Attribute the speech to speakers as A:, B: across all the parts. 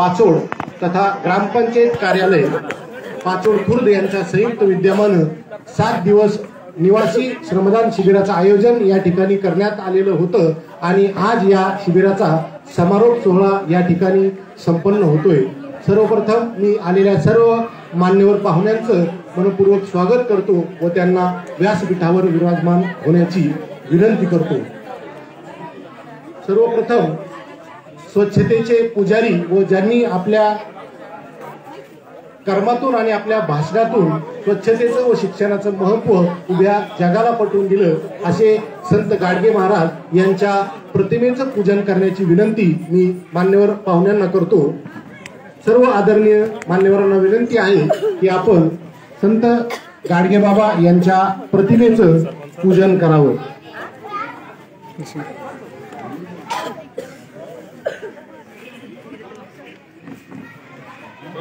A: पाचोड तथा ग्रामपंचायत कार्यालय पाचोड खुर्द यांच्या संयुक्त विद्यमानं सात दिवस निवासी श्रमदान शिबिराचं आयोजन या ठिकाणी करण्यात आलेलं होतं आणि आज या शिबिराचा समारोप सोहळा या ठिकाणी संपन्न होतोय. सर्वप्रथम मी आलेल्या सर्व मान्यवर पाहुण्यांचं मनपूर्वक स्वागत करतो व त्यांना व्यासपीठावर विराजमान होण्याची विनंती करतो. सर्वप्रथम स्वच्छतेचे पुजारी व ज्यांनी आपल्या कर्मातून आणि आपल्या भाषणातून स्वच्छतेचं व शिक्षणाचं महत्त्व उभ्या जगाला पटवून दिलं असे संत गाडगे महाराज यांच्या प्रतिमेचं पूजन करण्याची विनंती मी मान्यवर पाहुण्यांना करतो. सर्व आदरणीय मान्यवरांना विनंती आहे की आपण संत गाडगे बाबा यांच्या प्रतिमेचं पूजन करावं.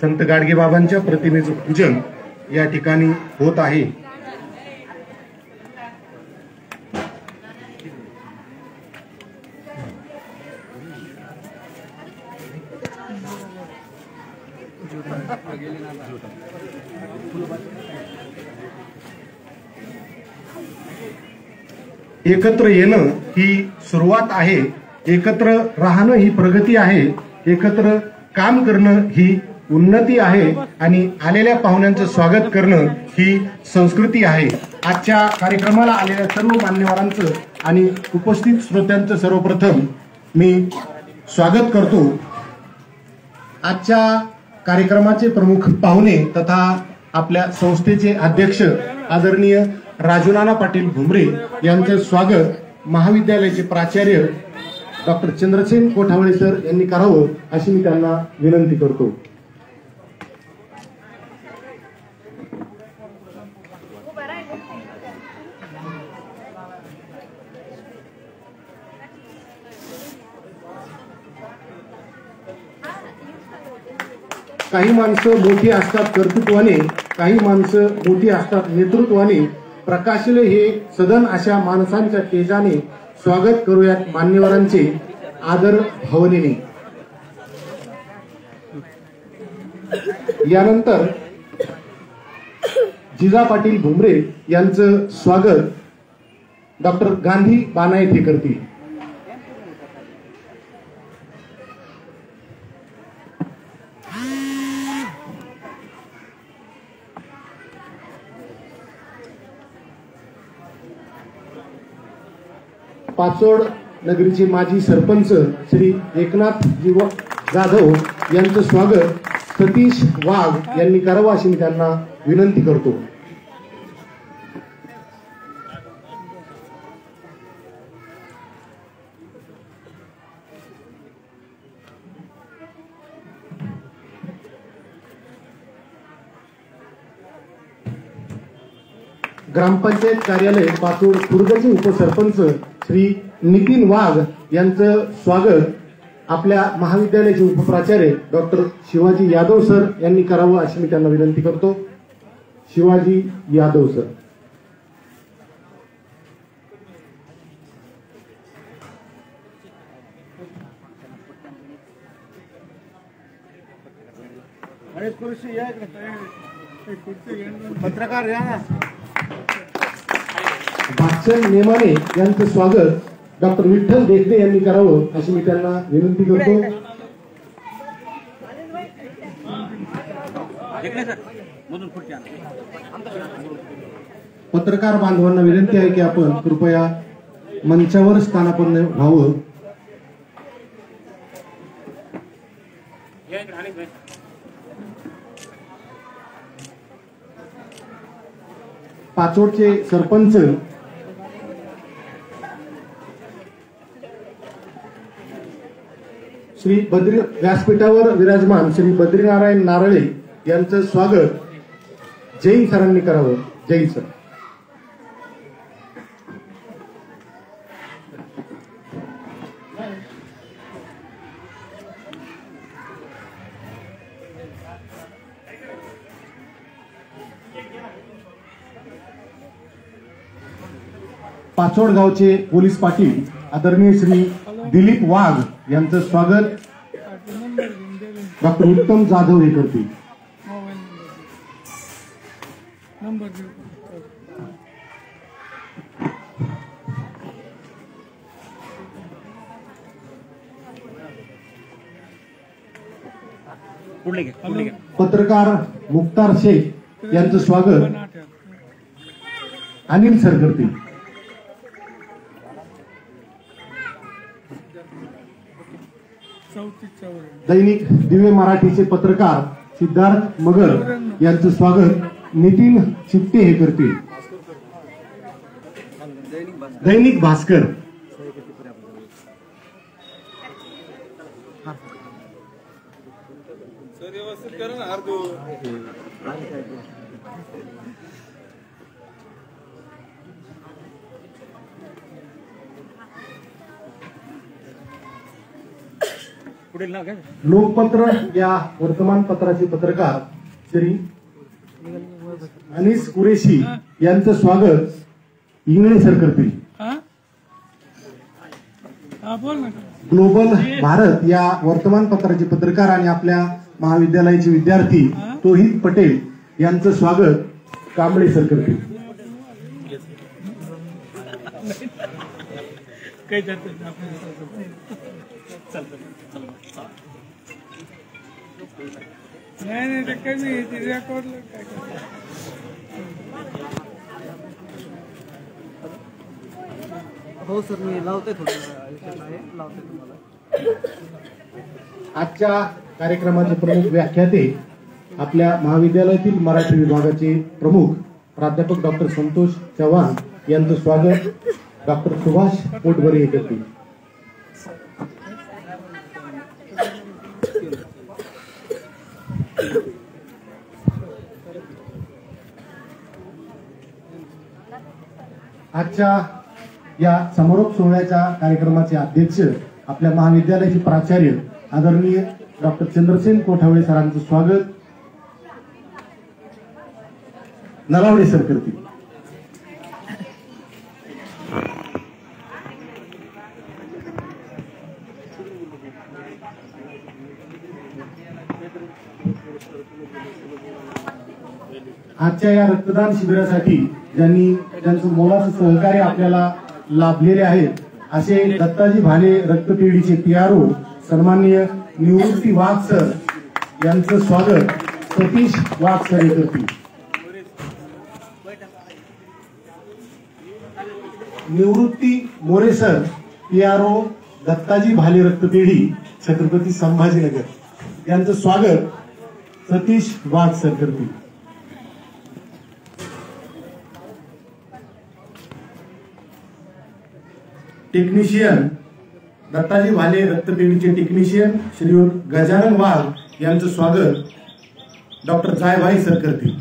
A: संत गाडगे बाबांच्या प्रतिमेचं पूजन या ठिकाणी होत आहे. एकत्र येणं ही सुरुवात आहे. एकत्र राहणं ही प्रगती आहे. एकत्र काम करणं ही उन्नती आहे आणि आलेल्या पाहुण्यांचं स्वागत करणं ही संस्कृती आहे. आजच्या कार्यक्रमाला आलेल्या सर्व मान्यवरांचं आणि उपस्थित श्रोत्यांचं सर्वप्रथम मी स्वागत करतो. आजच्या कार्यक्रमाचे प्रमुख पाहुणे तथा आपल्या संस्थेचे अध्यक्ष आदरणीय राजूनाना पाटील भुमरे यांचे स्वागत महाविद्यालयाचे प्राचार्य डॉक्टर चंद्रसेन कोठावळे सर यांनी करावं अशी मी त्यांना विनंती करतो. काही माणसं मोठी असतात कर्तृत्वाने काही माणसं मोठी असतात नेतृत्वाने. प्रकाशले हे सदन अशा माणसांच्या तेजाने स्वागत करूयात मान्यवरांचे आदर भावनेने. यानंतर जिजा पाटील भुमरे यांचं स्वागत डॉक्टर गांधी बानायथे करतील. पाचोड नगरीचे माजी सरपंच श्री एकनाथ जीव जाधव यांचं स्वागत सतीश वाघ यांनी करावं अशी मी त्यांना विनंती करतो. ग्रामपंचायत कार्यालय पाचोड खुर्दचे उपसरपंच श्री नितीन वाघ यांचं स्वागत आपल्या महाविद्यालयाचे उपप्राचार्य डॉक्टर शिवाजी यादव सर यांनी करावं अशी मी त्यांना विनंती करतो. शिवाजी यादव सर.
B: पत्रकार या ना.
A: भाषण नेमाने यांचं स्वागत डॉक्टर विठ्ठल देखणे यांनी करावं अशी मी त्यांना विनंती करतो. पत्रकार बांधवांना विनंती आहे की आपण कृपया मंचावर स्थानापन्न व्हावं. पाचोडचे सरपंच श्री बद्री व्यासपीठावर विराजमान श्री बद्रीनारायण नारळे यांचं स्वागत जैन सरांनी करावं. जैन सर. पाचोड गावचे पोलीस पाटील आदरणीय श्री दिलीप वाघ यांचं स्वागत. डॉक्टर उत्तम जाधव हे करतील. पत्रकार मुक्तार शेख यांचं स्वागत. अनिल सर करतील. दैनिक दिव्य मराठीचे पत्रकार सिद्धार्थ मगर यांचं स्वागत नितीन चिपटे हे करतील. दैनिक भास्कर.
C: पुढील
A: लोकपत्र या वर्तमानपत्राचे पत्रकार श्री अनिस कुरेशी यांचं स्वागत इंगळे सर करतील ग्लोबल भारत या वर्तमानपत्राचे पत्रकार आणि आपल्या महाविद्यालयाचे विद्यार्थी तोहित पटेल यांचं स्वागत कांबळे सर करतील
B: काही नाही नाही ते कमी आहे ते रेकॉर्डला काय?
D: हो सर मी लावते थोडं आहे लावते तुम्हाला.
A: आजच्या कार्यक्रमाचे प्रमुख व्याख्याते आपल्या महाविद्यालयातील मराठी विभागाचे प्रमुख प्राध्यापक डॉक्टर संतोष चव्हाण यांचं स्वागत डॉक्टर सुभाष पोटभरे हे करतील आजच्या या समारोप सोहळ्याच्या कार्यक्रमाचे अध्यक्ष आपल्या महाविद्यालयाचे प्राचार्य आदरणीय डॉक्टर चंद्रसेन कोठावळे सरांचं स्वागत. नलावडे सर करतील. आजच्या या रक्तदान शिबिरासाठी ज्यांनी त्यांचं मोलाचं सहकार्य आपल्याला लाभलेले आहेत असे दत्ताजी भाले रक्तपेढीचे पीआरओ सन्माननीय निवृत्ती वाघ सर यांचं स्वागत सतीश वाघ सर हे करतील निवृत्ती मोरे सर पीआरओ दत्ताजी भाले रक्तपेढी छत्रपती संभाजीनगर. यांचं स्वागत सतीश वाघ सर करतील. टेक्निशियन दत्ताजी भाले रक्तपेढीचे टेक्निशियन श्रीयुत गजानन वाघ यांचं स्वागत डॉक्टर जायभाई सर करतील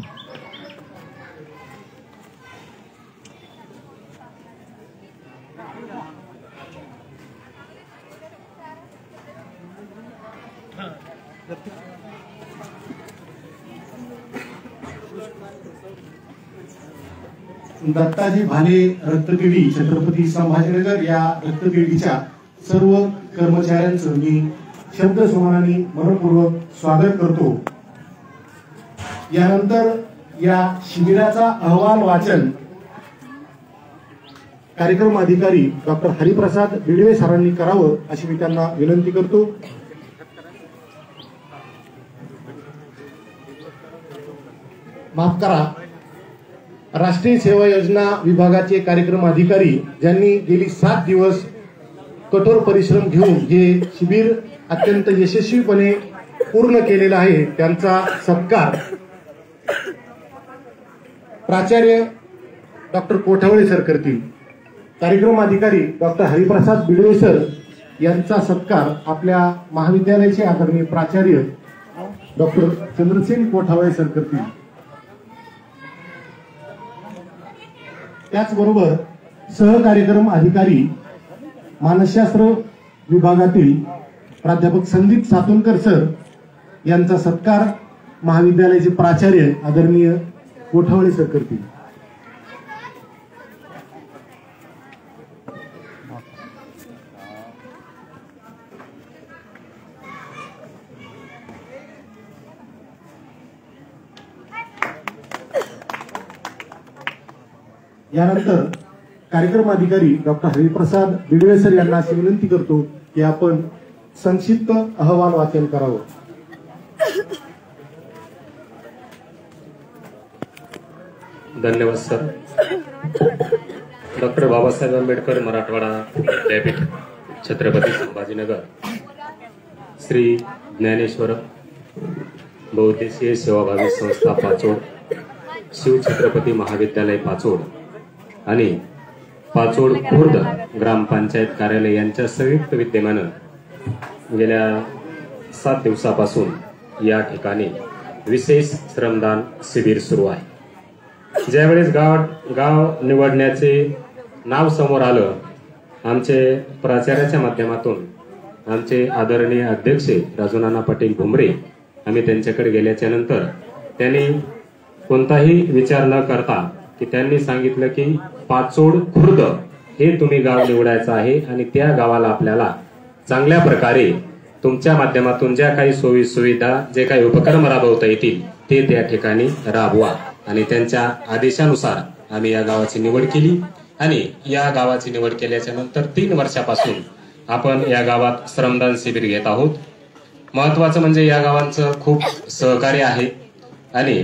A: दत्ताजी भाले रक्तपेढी छत्रपती संभाजीनगर या रक्तपेढीच्या सर्व कर्मचाऱ्यांचं मी शब्द सुमानाने मनपूर्वक स्वागत करतो. यानंतर या शिबिराचा अहवाल वाचन कार्यक्रम अधिकारी डॉक्टर हरिप्रसाद बिडवे सरांनी करावं अशी मी त्यांना विनंती करतो. माफ करा. राष्ट्रीय सेवा योजना विभागाचे कार्यक्रम अधिकारी ज्यांनी गेली सात दिवस कठोर परिश्रम घेऊन हे शिबिर अत्यंत यशस्वीपणे पूर्ण केलेलं आहे त्यांचा सत्कार प्राचार्य डॉक्टर कोठावळे सर करतील. कार्यक्रम अधिकारी डॉक्टर हरिप्रसाद बिडवे सर यांचा सत्कार आपल्या महाविद्यालयाचे आदरणीय प्राचार्य डॉक्टर चंद्रसेन कोठावळे सर करतील. त्याचबरोबर सहकार्यक्रम अधिकारी मानसशास्त्र विभागातील प्राध्यापक संदीप सातुनकर सर यांचा सत्कार महाविद्यालयाचे प्राचार्य आदरणीय कोठावळे सर करतील. यानंतर कार्यक्रम अधिकारी डॉक्टर हरिप्रसाद बिडवे सर यांना अशी विनंती करतो की आपण संक्षिप्त अहवाल वाचन करावं.
E: धन्यवाद सर. डॉक्टर बाबासाहेब आंबेडकर मराठवाडा विद्यापीठ छत्रपती संभाजीनगर. श्री ज्ञानेश्वर बहुद्देशीय सेवाभावी संस्था पाचोड शिवछत्रपती महाविद्यालय पाचोड. आणि पाचोड खुर्द ग्रामपंचायत कार्यालय यांच्या संयुक्त विद्यमानं गेल्या सात दिवसापासून या ठिकाणी विशेष श्रमदान शिबिर सुरू आहे. ज्यावेळेस गाव गाव निवडण्याचे नाव समोर आलं आमचे प्राचार्याच्या माध्यमातून आमचे आदरणीय अध्यक्ष राजूनाना पाटील भुमरे आम्ही त्यांच्याकडे गेल्याच्यानंतर त्यांनी कोणताही विचार न करता की त्यांनी सांगितलं की पाचोड खुर्द हे तुम्ही गाव निवडायचं आहे आणि त्या गावाला आपल्याला चांगल्या प्रकारे तुमच्या माध्यमातून ज्या काही सोयी सुविधा जे काही उपक्रम राबवता येतील ते त्या ठिकाणी राबवा. आणि त्यांच्या आदेशानुसार आम्ही या गावाची निवड केली आणि या गावाची निवड केल्याच्यानंतर तीन वर्षापासून आपण या गावात श्रमदान शिबिर घेत आहोत. महत्वाचं म्हणजे या गावांचं खूप सहकार्य आहे आणि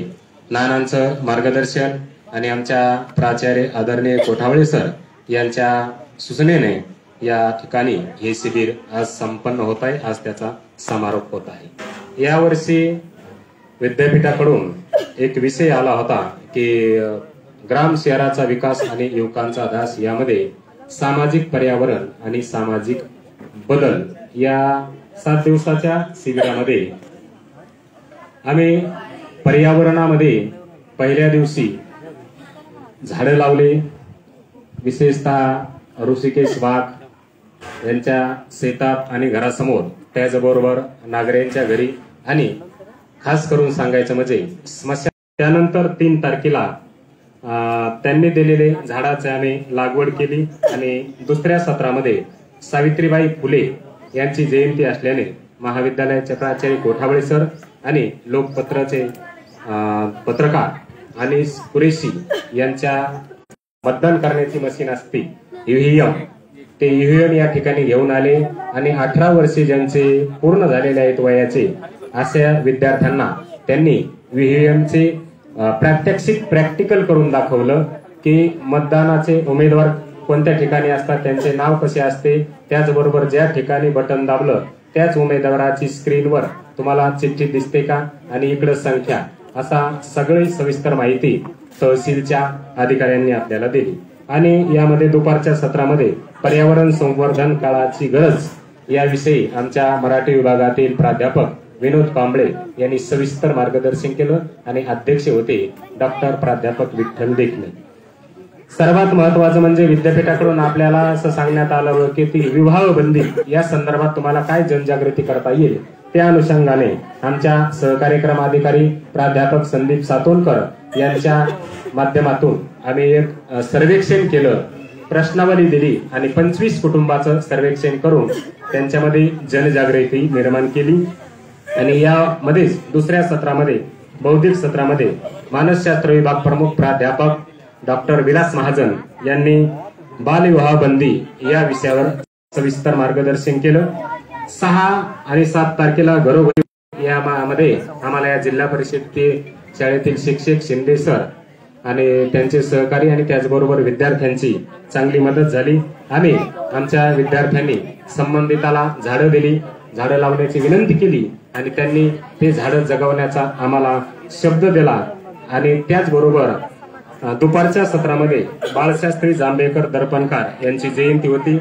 E: नानांचं मार्गदर्शन आणि आमच्या प्राचार्य आदरणीय कोठावळे सर यांच्या सूचनेने या ठिकाणी हे शिबिर आज संपन्न होत आहे. आज त्याचा समारोप होत आहे. यावर्षी विद्यापीठाकडून एक विषय आला होता की ग्राम शहराचा विकास आणि युवकांचा दास यामध्ये सामाजिक पर्यावरण आणि सामाजिक बदल या सात दिवसाच्या शिबिरामध्ये आम्ही पर्यावरणामध्ये पहिल्या दिवशी झाडं लावले. विशेषतः ऋषिकेश वाघ यांच्या शेतात आणि घरासमोर त्याचबरोबर नागऱ्यांच्या घरी आणि खास करून सांगायचं म्हणजे स्मशान त्यानंतर तीन तारखेला त्यांनी दिलेले झाडाचे आम्ही लागवड केली आणि दुसऱ्या सत्रामध्ये सावित्रीबाई फुले यांची जयंती असल्याने महाविद्यालयाचे प्राचार्य कोठावळे सर आणि लोकपत्राचे पत्रकार आणि कुरेशी यांच्या मतदान करण्याची मशीन असते. ईव्हीएम ते ईव्हीएम या ठिकाणी घेऊन आले आणि अठरा वर्षे ज्यांचे पूर्ण झालेले आहेत वयाचे अशा विद्यार्थ्यांना त्यांनी ईव्हीएमचे प्रात्यक्षिक प्रॅक्टिकल करून दाखवलं की मतदानाचे उमेदवार कोणत्या ठिकाणी असतात त्यांचे नाव कसे असते त्याचबरोबर ज्या ठिकाणी बटन दाबलं त्याच उमेदवाराची स्क्रीनवर तुम्हाला चिठ्ठी दिसते का? आणि इकडं संख्या. असा सगळी सविस्तर माहिती तहसीलच्या अधिकाऱ्यांनी आपल्याला दिली. आणि यामध्ये दुपारच्या सत्रामध्ये पर्यावरण संवर्धन काळाची गरज याविषयी आमच्या मराठी विभागातील प्राध्यापक विनोद कांबळे यांनी सविस्तर मार्गदर्शन केलं आणि अध्यक्ष होते डॉक्टर प्राध्यापक विठ्ठल देखणे. सर्वात महत्वाचं म्हणजे विद्यापीठाकडून आपल्याला असं सांगण्यात आलं की ती विवाह बंदी या संदर्भात तुम्हाला काय जनजागृती करता येईल? त्या अनुषंगाने आमच्या सहकार्यक्रम अधिकारी प्राध्यापक संदीप सातोलकर यांच्या माध्यमातून आम्ही एक सर्वेक्षण केलं. प्रश्नावली दिली आणि पंचवीस कुटुंबाचं सर्वेक्षण करून त्यांच्यामध्ये जनजागृती निर्माण केली. आणि यामध्येच दुसऱ्या सत्रामध्ये बौद्धिक सत्रामध्ये मानसशास्त्र विभाग प्रमुख प्राध्यापक डॉक्टर विलास महाजन यांनी बालविवाह बंदी या विषयावर सविस्तर मार्गदर्शन केलं. सहा आणि सात तारखेला घरोघरी यामध्ये आम्हाला या जिल्हा परिषद शाळेतील शिक्षक शिंदे सर आणि त्यांचे सहकारी आणि त्याचबरोबर विद्यार्थ्यांची चांगली मदत झाली. आम्ही आमच्या विद्यार्थ्यांनी संबंधिताला झाडं दिली झाडं लावण्याची विनंती केली आणि त्यांनी ते झाडं जगवण्याचा आम्हाला शब्द दिला. आणि त्याचबरोबर दुपारच्या सत्रामध्ये बाळशास्त्री जांभेकर दर्पणकार यांची जयंती होती.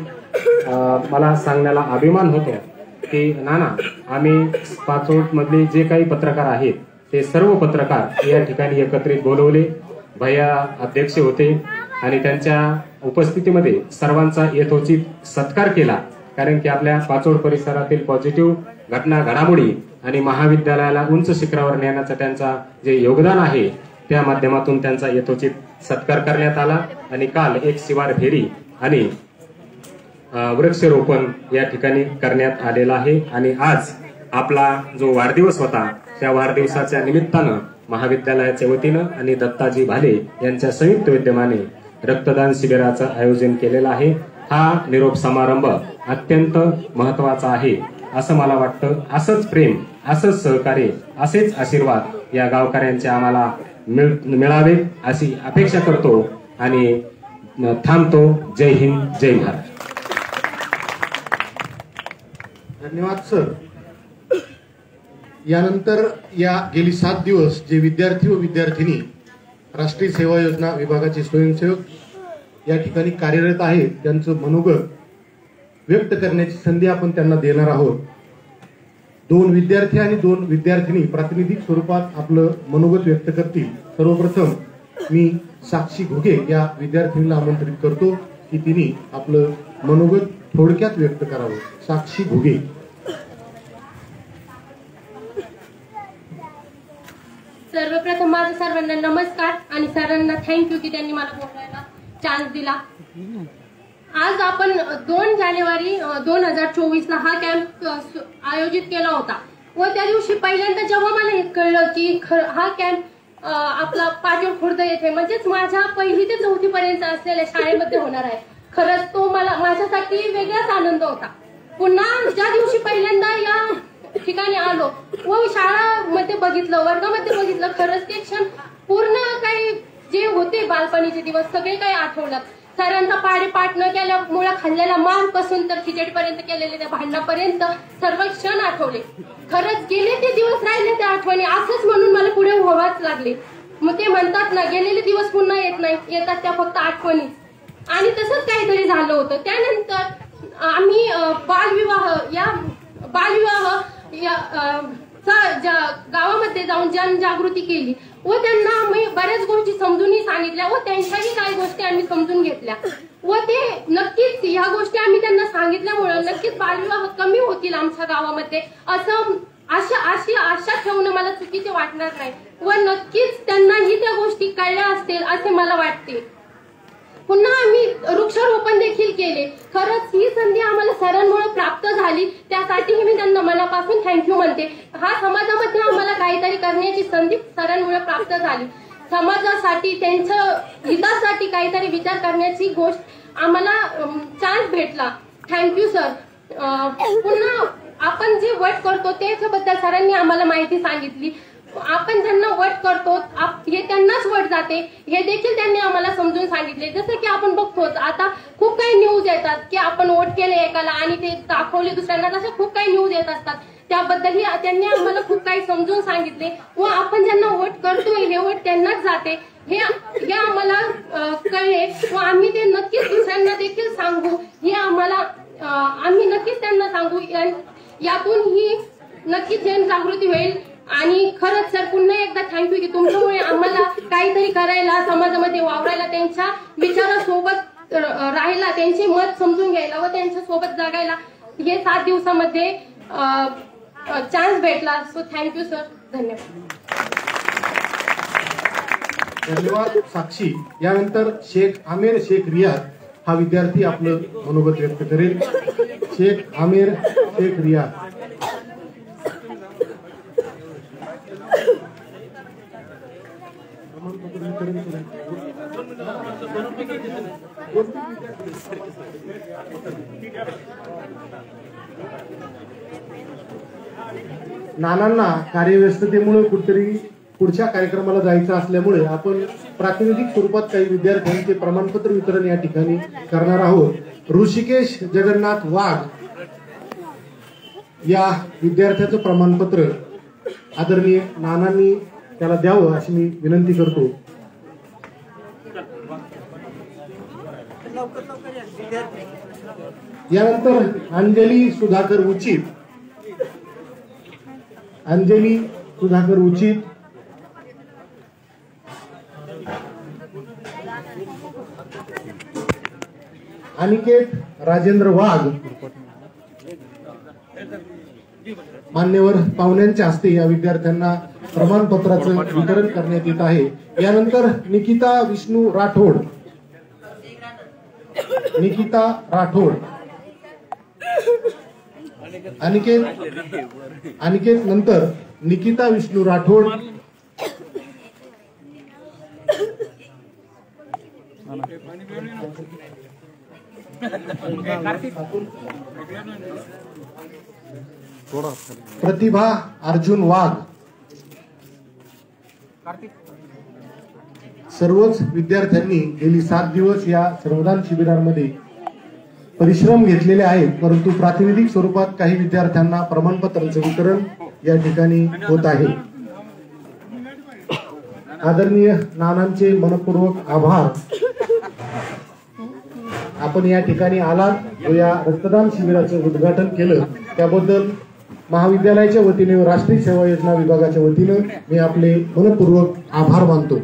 E: मला सांगण्याला अभिमान होतो. की नाना आम्ही पाचोट मधले जे काही पत्रकार आहेत ते सर्व पत्रकार या ठिकाणी एकत्रित बोलवले. भैया अध्यक्ष होते आणि त्यांच्या उपस्थितीमध्ये सर्वांचा यथोचित सत्कार केला. कारण की आपल्या पाचोड परिसरातील पॉझिटिव्ह घटना घडामोडी आणि महाविद्यालयाला उंच शिखरावर नेण्याचं त्यांचा जे योगदान आहे त्या माध्यमातून त्यांचा यथोचित सत्कार करण्यात आला. आणि काल एक शिवार फेरी आणि वृक्षरोपण या ठिकाणी करण्यात आलेलं आहे. आणि आज आपला जो वाढदिवस होता त्या वाढदिवसाच्या निमित्तानं महाविद्यालयाच्या वतीनं आणि दत्ताजी भाले यांच्या संयुक्त विद्यमाने रक्तदान शिबिराचं आयोजन केलेलं आहे. हा निरोप समारंभ अत्यंत महत्त्वाचा आहे असं मला वाटतं. असंच प्रेम असंच सहकार्य असेच आशीर्वाद या गावकऱ्यांचे आम्हाला मिळ- मिळावे अशी अपेक्षा करतो आणि थांबतो. जय हिंद जय महाराष्ट्र
A: धन्यवाद सर. यानंतर या गेली सात दिवस जे विद्यार्थी व विद्यार्थिनी राष्ट्रीय सेवा योजना विभागाचे स्वयंसेवक या ठिकाणी कार्यरत आहेत त्यांचं मनोगत व्यक्त करण्याची संधी आपण त्यांना देणार आहोत. दोन विद्यार्थी आणि दोन विद्यार्थिनी प्रातिनिधिक स्वरूपात आपलं मनोगत व्यक्त करतील. सर्वप्रथम मी साक्षी घुगे या विद्यार्थिनीला आमंत्रित करतो की तिने आपलं मनोगत थोडक्यात व्यक्त करावं. साक्षी घुगे.
F: सर्वप्रथम माझा सर्वांना नमस्कार आणि सरांना थँक्यू की त्यांनी मला बोलायला चान्स दिला. आज आपण दोन जानेवारी दोन हजार चोवीस ला हा कॅम्प आयोजित केला होता. व त्या दिवशी पहिल्यांदा जेव्हा मला हे कळलं की हा कॅम्प आपला पाटील खुर्द येथे म्हणजेच माझ्या पहिली ते चौथी पर्यंत असलेल्या शाळेमध्ये होणार आहे. खरंच तो मला माझ्यासाठी वेगळाच आनंद होता. पुन्हा ज्या दिवशी पहिल्यांदा या ठिकाणी आलो. व शाळामध्ये बघितलं वर्गामध्ये बघितलं खरंच ते क्षण पूर्ण काही जे होते बालपणीचे दिवस सगळे काही आठवलं. सरांचा पाडे पाठ न केल्यामुळे खाल्लेला माल पासून तर खिचडीपर्यंत केलेले त्या भांडणापर्यंत सर्व क्षण आठवले. खरंच गेले ते दिवस राहिले त्या आठवणी. असंच म्हणून मला पुढे व्हावाच लागले. मग ते म्हणतात ना गेलेले दिवस पुन्हा येत नाही येतात त्या फक्त आठवणी. आणि तसंच काहीतरी झालं होतं. त्यानंतर आम्ही बालविवाह या बालविवाह गावामध्ये जाऊन जनजागृती केली व त्यांना आम्ही बऱ्याच गोष्टी समजूनही सांगितल्या व त्यांच्याही काही गोष्टी आम्ही समजून घेतल्या. व ते नक्कीच ह्या गोष्टी आम्ही त्यांना सांगितल्यामुळे नक्कीच बालविवाह कमी होतील आमच्या गावामध्ये. असं अशा अशी आशा ठेवणं मला चुकीचे वाटणार नाही. व नक्कीच त्यांनाही त्या गोष्टी कळल्या असतील असे मला वाटते. पुन्हा आम्ही वृक्षारोपण देखील केले. खरंच ही संधी आम्हाला सरांमुळे प्राप्त झाली. त्यासाठीही मी त्यांना मनापासून थँक्यू म्हणते. हा समाजामध्ये आम्हाला काहीतरी करण्याची संधी सरांमुळे प्राप्त झाली. समाजासाठी त्यांच्या हितासाठी काहीतरी विचार करण्याची गोष्ट आम्हाला चान्स भेटला. थँक्यू सर पुन्हा आपण जे वट करतो त्याच्याबद्दल सरांनी आम्हाला माहिती सांगितली. आपण ज्यांना वट करतो हे त्यांनाच वट जाते. हे देखील त्यांनी आम्हाला समजून सांगितले. जसं की आपण बघतोच आता खूप काही न्यूज येतात की आपण वोट केले एकाला आणि ते दाखवले दुसऱ्यांना. तसे खूप काही न्यूज येत असतात. त्याबद्दलही त्यांनी आम्हाला खूप काही समजून सांगितले. व आपण ज्यांना वोट करतोय हे वोट त्यांनाच जाते. हे हे आम्हाला कळले. व आम्ही ते नक्कीच दुसऱ्यांना देखील सांगू. हे आम्हाला आम्ही नक्कीच त्यांना सांगू. यातून ही नक्कीच जनजागृती होईल. आणि खरंच सर पुन्हा एकदा थँक्यू की तुमच्यामुळे आम्हाला काहीतरी करायला समाजामध्ये वावरायला त्यांच्या विचारासोबत राहायला त्यांचे मत समजून घ्यायला व त्यांच्यासोबत जगायला हे सात दिवसामध्ये चान्स भेटला. सो थँक्यू सर धन्यवाद.
A: धन्यवाद साक्षी. यानंतर शेख आमिर शेख रियाद हा विद्यार्थी आपलं मनोगत व्यक्त करेल. शेख आमिर शेख रियाद नानांना कार्यव्यस्ततेमुळे कुठेतरी पुढच्या कार्यक्रमाला जायचं असल्यामुळे आपण प्रातिनिधिक स्वरूपात काही विद्यार्थ्यांचे प्रमाणपत्र वितरण या ठिकाणी करणार आहोत. ऋषिकेश जगन्नाथ वाघ या विद्यार्थ्याचं प्रमाणपत्र आदरणीय नानांनी त्याला द्यावं अशी मी विनंती करतो. यानंतर अंजली सुधाकर उचित. अंजली सुधाकर उचित. अनिकेत राजेंद्र वाघ. मान्यवर पाहुण्यांच्या हस्ते या विद्यार्थ्यांना प्रमाणपत्राचं वितरण करण्यात येत आहे. यानंतर निकिता विष्णू राठोड. निकिता राठोड. अनिकेत अनिकेत नंतर निकिता विष्णू राठोड. प्रतिभा अर्जुन वाघ. सर्वच विद्यार्थ्यांनी गेली सात दिवस या श्रमदान शिबिरांमध्ये परिश्रम घेतलेले आहेत परंतु प्रातिनिधिक स्वरूपात काही विद्यार्थ्यांना प्रमाणपत्रांचं वितरण या ठिकाणी होत आहे. आदरणीय नानांचे मनपूर्वक आभार. आपण या ठिकाणी आलात व या रक्तदान शिबिराचं उद्घाटन केलं. त्याबद्दल महाविद्यालयाच्या वतीने राष्ट्रीय सेवा योजना विभागाच्या वतीनं मी आपले मनपूर्वक आभार मानतो.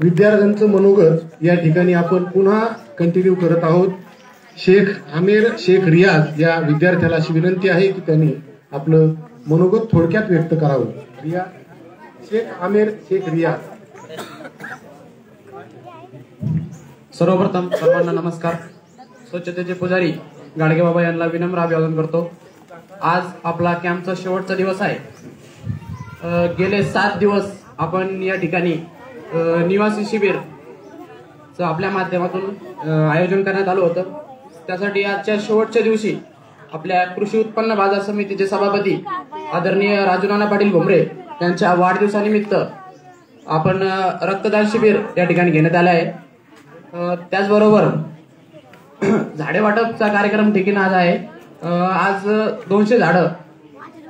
A: विद्यार्थ्यांचं मनोगत या ठिकाणी आपण पुन्हा कंटिन्यू करत आहोत. शेख आमिर शेख रियाज या विद्यार्थ्याला अशी विनंती आहे की त्यांनी आपलं मनोगत थोडक्यात व्यक्त करावं. रिया शेख आमिर शेख रियाज.
D: सर्वप्रथम सर्वांना नमस्कार. स्वच्छतेचे पुजारी गाडगे बाबा यांना विनम्र अभिवादन करतो. आज आपला कॅम्पचा शेवटचा दिवस आहे. गेले सात दिवस आपण या ठिकाणी निवासी शिबिर आपल्या माध्यमातून आयोजन करण्यात आलं होतं. त्यासाठी आजच्या शेवटच्या दिवशी आपल्या कृषी उत्पन्न बाजार समितीचे सभापती आदरणीय राजूनाना पाटील भुमरे त्यांच्या वाढदिवसानिमित्त आपण रक्तदान शिबिर या ठिकाणी घेण्यात आलं आहे. त्याचबरोबर झाडे वाटपचा कार्यक्रम ठिकाण आज आहे. आज दोनशे झाडं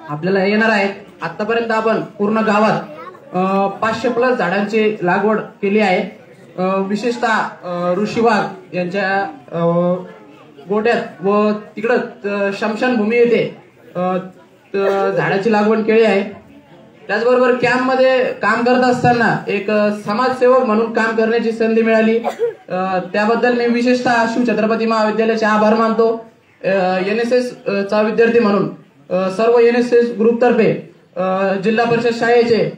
D: आपल्याला येणार आहेत. आतापर्यंत आपण पूर्ण गावात पाचशे प्लस झाडांची लागवड केली आहे. विशेषतः ऋषीबाग यांच्या गोट्यात व तिकडं शमशानभूमी येथे झाडाची लागवड केली आहे. त्याचबरोबर कॅम्पमध्ये काम करत असताना एक समाजसेवक म्हणून काम करण्याची संधी मिळाली. त्याबद्दल मी विशेषतः शिवछत्रपती महाविद्यालयाचे आभार मानतो. एन एस एस चा विद्यार्थी म्हणून सर्व एन एस एस ग्रुपतर्फे जिल्हा परिषद शाळेचे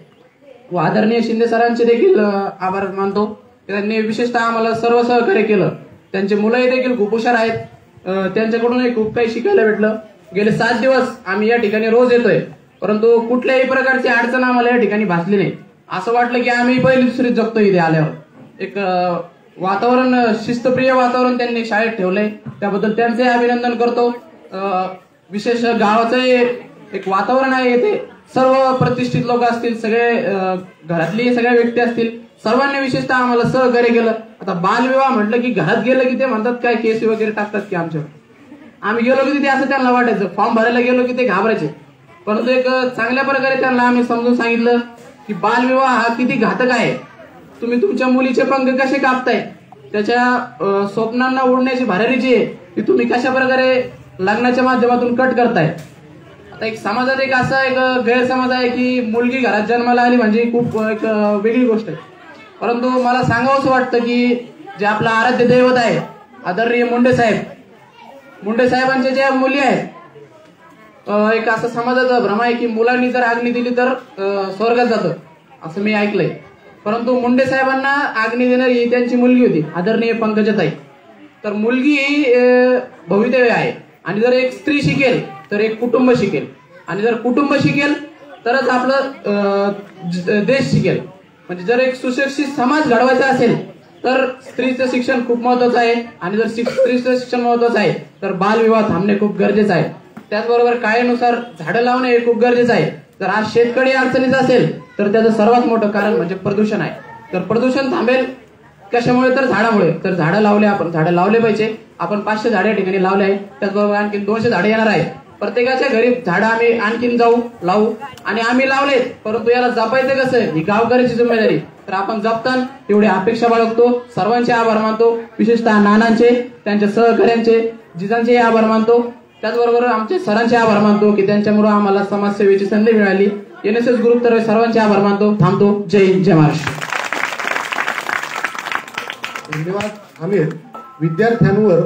D: व आदरणीय शिंदे सरांचे देखील आभार मानतो. त्यांनी विशेषतः आम्हाला सर्व सहकार्य केलं. त्यांचे मुलंही देखील खूप हुशार आहेत. त्यांच्याकडूनही खूप काही शिकायला भेटलं. गेले सात दिवस आम्ही या ठिकाणी रोज येतोय. परंतु कुठल्याही प्रकारची अडचण आम्हाला या ठिकाणी भासली नाही. असं वाटलं की आम्ही पहिली दुसरीत जगतो इथे आल्यावर. एक वातावरण शिस्तप्रिय वातावरण त्यांनी शाळेत ठेवलंय. त्याबद्दल त्यांचे अभिनंदन करतो. विशेष गावाचं एक वातावरण आहे येथे सर्व प्रतिष्ठित लोक असतील सगळे घरातली सगळ्या व्यक्ती असतील सर्वांनी विशेषतः आम्हाला सहकार्य केलं. आता बालविवाह म्हटलं की घरात गेलं की ते म्हणतात काय केस वगैरे टाकतात की आमच्यावर. आम्ही गेलो की तिथे असं त्यांना वाटायचं फॉर्म भरायला गेलो की ते घाबरायचे. परंतु एक चांगल्या प्रकारे त्यांना आम्ही समजून सांगितलं की बालविवाह हा किती घातक आहे. तुम्ही तुमच्या मुलीचे पंख कसे कापताय? त्याच्या स्वप्नांना उडण्याची भरारी जी आहे. ती तुम्ही कशा प्रकारे लग्नाच्या माध्यमातून कट करताय? आता एक समाजात एक असा एक गैरसमज आहे की मुलगी घरात जन्माला आली म्हणजे खूप एक वेगळी गोष्ट आहे. परंतु मला सांगावंसं वाटतं की जे आपलं आराध्य दैवत आहे आदरणीय मुंडे साहेब मुंडे साहेबांच्या ज्या मुली आहेत एक असं समाजाचा भ्रम आहे की मुलांनी जर आग्नी दिली तर स्वर्गात जातं असं मी ऐकलंय. परंतु मुंडे साहेबांना आग्नी देणारी ही त्यांची मुलगी होती आदरणीय पंकजताई. तर मुलगी ही भवितव्य आहे. आणि जर एक स्त्री शिकेल तर एक कुटुंब शिकेल. आणि जर कुटुंब शिकेल तरच आपलं देश शिकेल. म्हणजे जर एक सुशिक्षित समाज घडवायचा असेल तर स्त्रीचं शिक्षण खूप महत्वाचं आहे. आणि जर स्त्रीचं शिक्षण महत्वाचं आहे तर बालविवाह थांबणे खूप गरजेचं आहे. त्याचबरोबर काळेनुसार झाडं लावणे हे खूप गरजेचं आहे. जर आज शेतकरी अडचणीत असेल तर त्याचं सर्वात मोठं कारण म्हणजे प्रदूषण आहे. तर प्रदूषण थांबेल कशामुळे? तर झाडामुळे. तर झाडं लावले आपण. झाडं लावले पाहिजे. आपण पाचशे झाडे या ठिकाणी लावले आहेत. त्याचबरोबर आणखी दोनशे झाडे येणार आहेत. प्रत्येकाच्या घरी झाडं आम्ही आणखीन जाऊ लावू. आणि आम्ही लावलेत परंतु याला जपायचं कसं? ही गावकऱ्याची जिम्मेदारी तर आपण जपताना तेवढी अपेक्षा बाळगतो. सर्वांचे आभार मानतो. विशेषतः नानांचे त्यांच्या सहकाऱ्यांचे जिजांचे आभार मानतो. त्याचबरोबर आमचे सरांचे आभार मानतो की त्यांच्यामुळे आम्हाला समाजसेवेची संधी मिळाली. एन एस ग्रुप तर सर्वांचे आभार मानतो. थांबतो. जय हिंद जय महाराष्ट्र.
A: धन्यवाद आमिर. विद्यार्थ्यांवर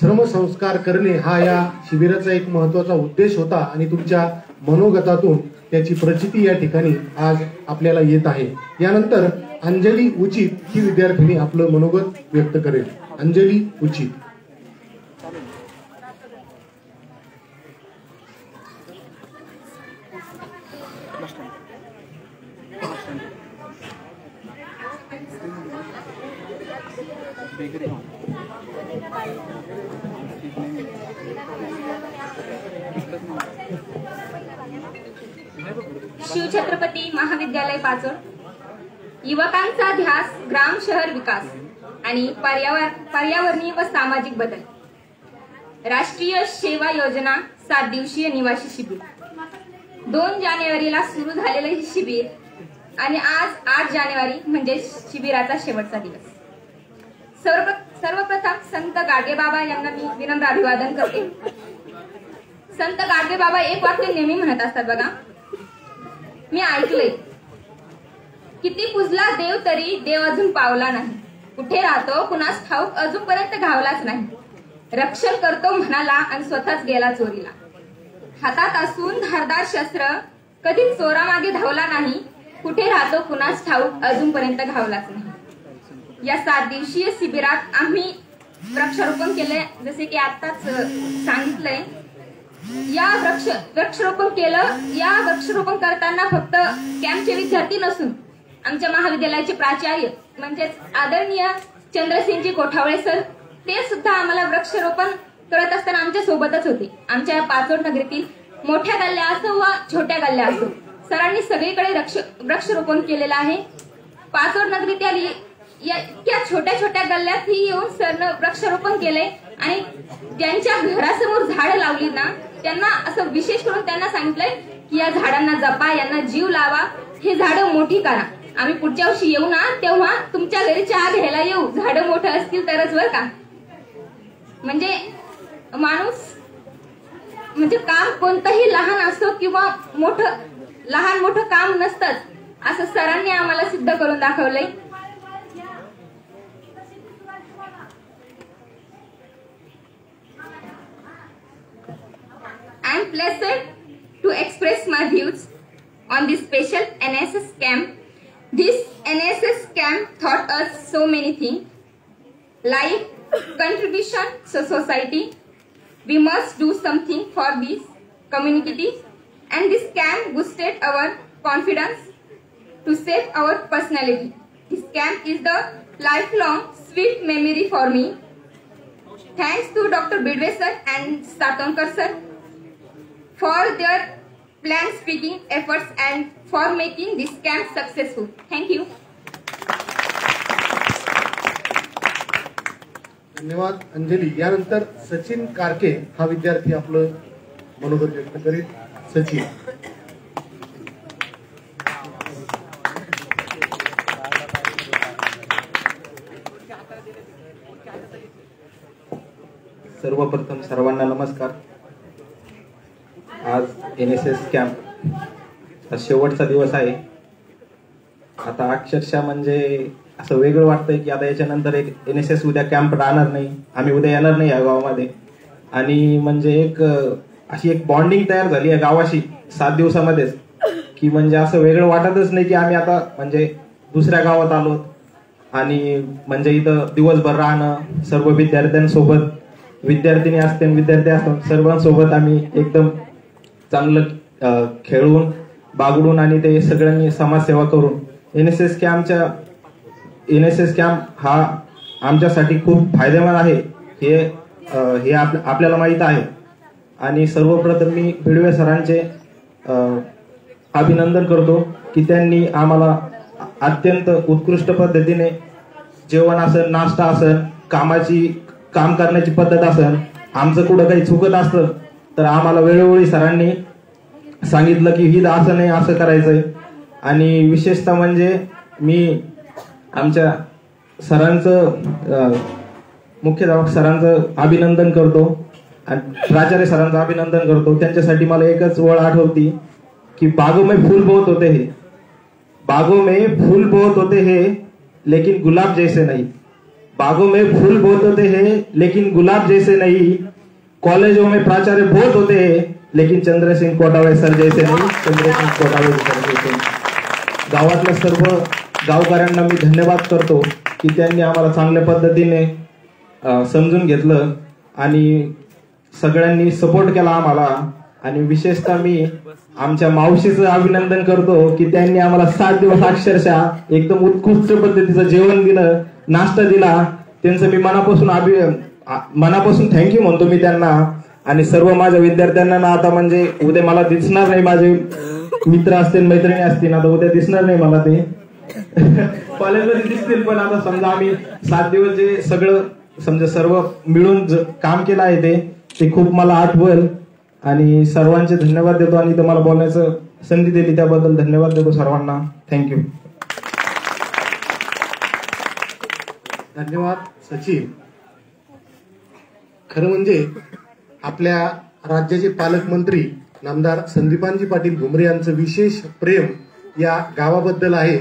A: श्रमसंस्कार करणे हा या शिबिराचा एक महत्त्वाचा उद्देश होता आणि तुमच्या मनोगतातून त्याची प्रचिती या ठिकाणी आज आपल्याला येत आहे. यानंतर अंजली उचित ही विद्यार्थिनी आपलं मनोगत व्यक्त करेल. अंजली उचित.
G: शिवछत्रपती महाविद्यालय पाचोड. युवकांचा ध्यास ग्राम शहर विकास आणि पर्यावरणीय व सामाजिक बदल. राष्ट्रीय सेवा योजना सात दिवसीय निवासी शिबिर. दोन जानेवारीला सुरू झालेलं हे शिबिर आणि आज आठ जानेवारी म्हणजे शिबिराचा शेवटचा दिवस. सर्व सर्वप्रथम संत गाडगेबाबा यांना मी विनम्र अभिवादन करते. संत गाडगेबाबा एक वाक्य नेहमी म्हणत असतात बघा मी ऐकलंय. किती पुजला देव तरी देव अजून पावला नाही. कुठे राहतो कुणास ठाऊक अजूनपर्यंत घावलाच नाही. रक्षण करतो म्हणाला आणि स्वतःच गेला चोरीला. हातात असून धारदार शस्त्र कधी चोरामागे धावला नाही. कुठे राहतो कुणास ठाऊक अजूनपर्यंत घावलाच नाही. या सात दिवसीय शिबिरात आम्ही वृक्षारोपण केले जसे की आताच सांगितलंय. या वृक्ष वृक्षरोपण केलं. या वृक्षरोपण करताना फक्त कॅम्पचे विद्यार्थी नसून आमच्या महाविद्यालयाचे प्राचार्य म्हणजेच आदरणीय चंद्रसिंहजी कोठावळे सर ते सुद्धा आम्हाला वृक्षरोपण करत असताना आमच्या सोबतच होते. आमच्या पाचोड नगरीतील मोठ्या गल्ल्या असो वा छोट्या गल्ल्या असो सरांनी सगळीकडे वृक्ष वृक्षरोपण केलेलं आहे. पाचोड नगरीतील या इतक्या छोट्या छोट्या गल्ल्यातही येऊन सरनं वृक्षारोपण केलंय आणि ज्यांच्या घरासमोर झाडं लावली ना त्यांना असं विशेष करून त्यांना सांगितलंय की या झाडांना जपा यांना जीव लावा हे झाडं मोठी करा. आम्ही पुढच्या वर्षी येऊ ना तेव्हा तुमच्या घरी चहा घ्यायला येऊ. झाडं मोठं असतील तरच बर का? म्हणजे माणूस म्हणजे काम कोणतंही लहान असो किंवा मोठं लहान मोठं काम नसतंच. असं सरांनी आम्हाला सिद्ध करून दाखवलंय. I am pleased to express my views on this special NSS camp. This NSS camp taught us so many things, like contribution to society. We must do something for this community, and this camp boosted our confidence to save our personality. This camp is the lifelong sweet memory for me. Thanks to Dr. Bidwe sir and Satonkar sir for their planned speaking efforts and for making this camp successful. Thank you.
A: धन्यवाद अंजली यानंतर सचिन कारके हा विद्यार्थी आपलं मनोगत व्यक्त करील सचिन
H: सर्वप्रथम सर्वांना नमस्कार आज एन एस एस कॅम्प हा शेवटचा दिवस आहे. आता अक्षरशः म्हणजे असं वेगळं वाटतंय की आता याच्यानंतर एक एन एस एस उद्या कॅम्प राहणार नाही. आम्ही उद्या येणार नाही या गावामध्ये. आणि म्हणजे एक अशी एक बॉन्डिंग तयार झाली आहे गावाशी सात दिवसामध्येच. की म्हणजे असं वेगळं वाटतच नाही की आम्ही आता म्हणजे दुसऱ्या गावात आलो. आणि म्हणजे इथं दिवसभर राहणं सर्व विद्यार्थ्यांसोबत विद्यार्थिनी असते विद्यार्थी असतात सर्वांसोबत आम्ही एकदम चांगलं खेळून बागडून आणि ते सगळ्यांनी समाजसेवा करून एन एस एस कॅम्पच्या एन एस एस कॅम्प हा आमच्यासाठी खूप फायदेमंद आहे. हे हे आप- आपल्याला माहीत आहे. आणि सर्वप्रथम मी भिडवे सरांचे अभिनंदन करतो की त्यांनी आम्हाला अत्यंत उत्कृष्ट पद्धतीने जेवण असेल नाश्ता असेल कामाची काम करण्याची पद्धत असेल आमचं कुठं काही चुकत असतं तर आम्हाला वेळोवेळी सरांनी सांगितलं की ही असं नाही असं करायचंय. आणि विशेषतः म्हणजे मी आमच्या सरांचं अं, मुख्याध्यापक सरांचं अभिनंदन करतो. आणि प्राचार्य सरांचं अभिनंदन करतो. त्यांच्यासाठी मला एकच ओळ आठवती की बागो में फूल बहुत होते हे. बागो में फूल बहुत होते हे लेकिन गुलाब जैसे नहीं. बागों में फूल बहुत होते हैं लेकिन गुलाब जैसे नहीं कॉलेजों में प्राचार्य बहुत होते हैं लेकिन चंद्र सिंह कोटावे सर जैसे नहीं चंद्र सिंह कोटावे सर जैसे गावातल्या सर्व गावकऱ्यांना मी धन्यवाद करतो की त्यांनी आम्हाला चांगल्या पद्धतीने समजून घेतलं आणि सगळ्यांनी सपोर्ट केला आम्हाला. आणि विशेषतः मी आमच्या मावशीचं अभिनंदन करतो की त्यांनी आम्हाला सात दिवस अक्षरशः एकदम उत्कृष्ट पद्धतीचं जेवण दिलं नाश्ता दिला. त्यांचं मी मनापासून अभि मनापासून थँक्यू म्हणतो मी त्यांना. आणि सर्व माझ्या विद्यार्थ्यांना ना आता म्हणजे उद्या मला दिसणार नाही माझे मित्र असतील मैत्रिणी असतील आता उद्या दिसणार नाही मला ते. कॉलेजमध्ये दिसतील पण आता समजा आम्ही सात दिवस जे सगळं समजा सर्व मिळून काम केलं आहे ते ते खूप मला आठवल. आणि सर्वांचे धन्यवाद देतो आणि तुम्हाला बोलण्याचं संधी दिली त्याबद्दल धन्यवाद देतो सर्वांना. थँक्यू
A: धन्यवाद सचिन. खरं म्हणजे आपल्या राज्याचे पालकमंत्री नामदार संदीपानजी पाटील घुमरे यांचं विशेष प्रेम या गावाबद्दल आहे.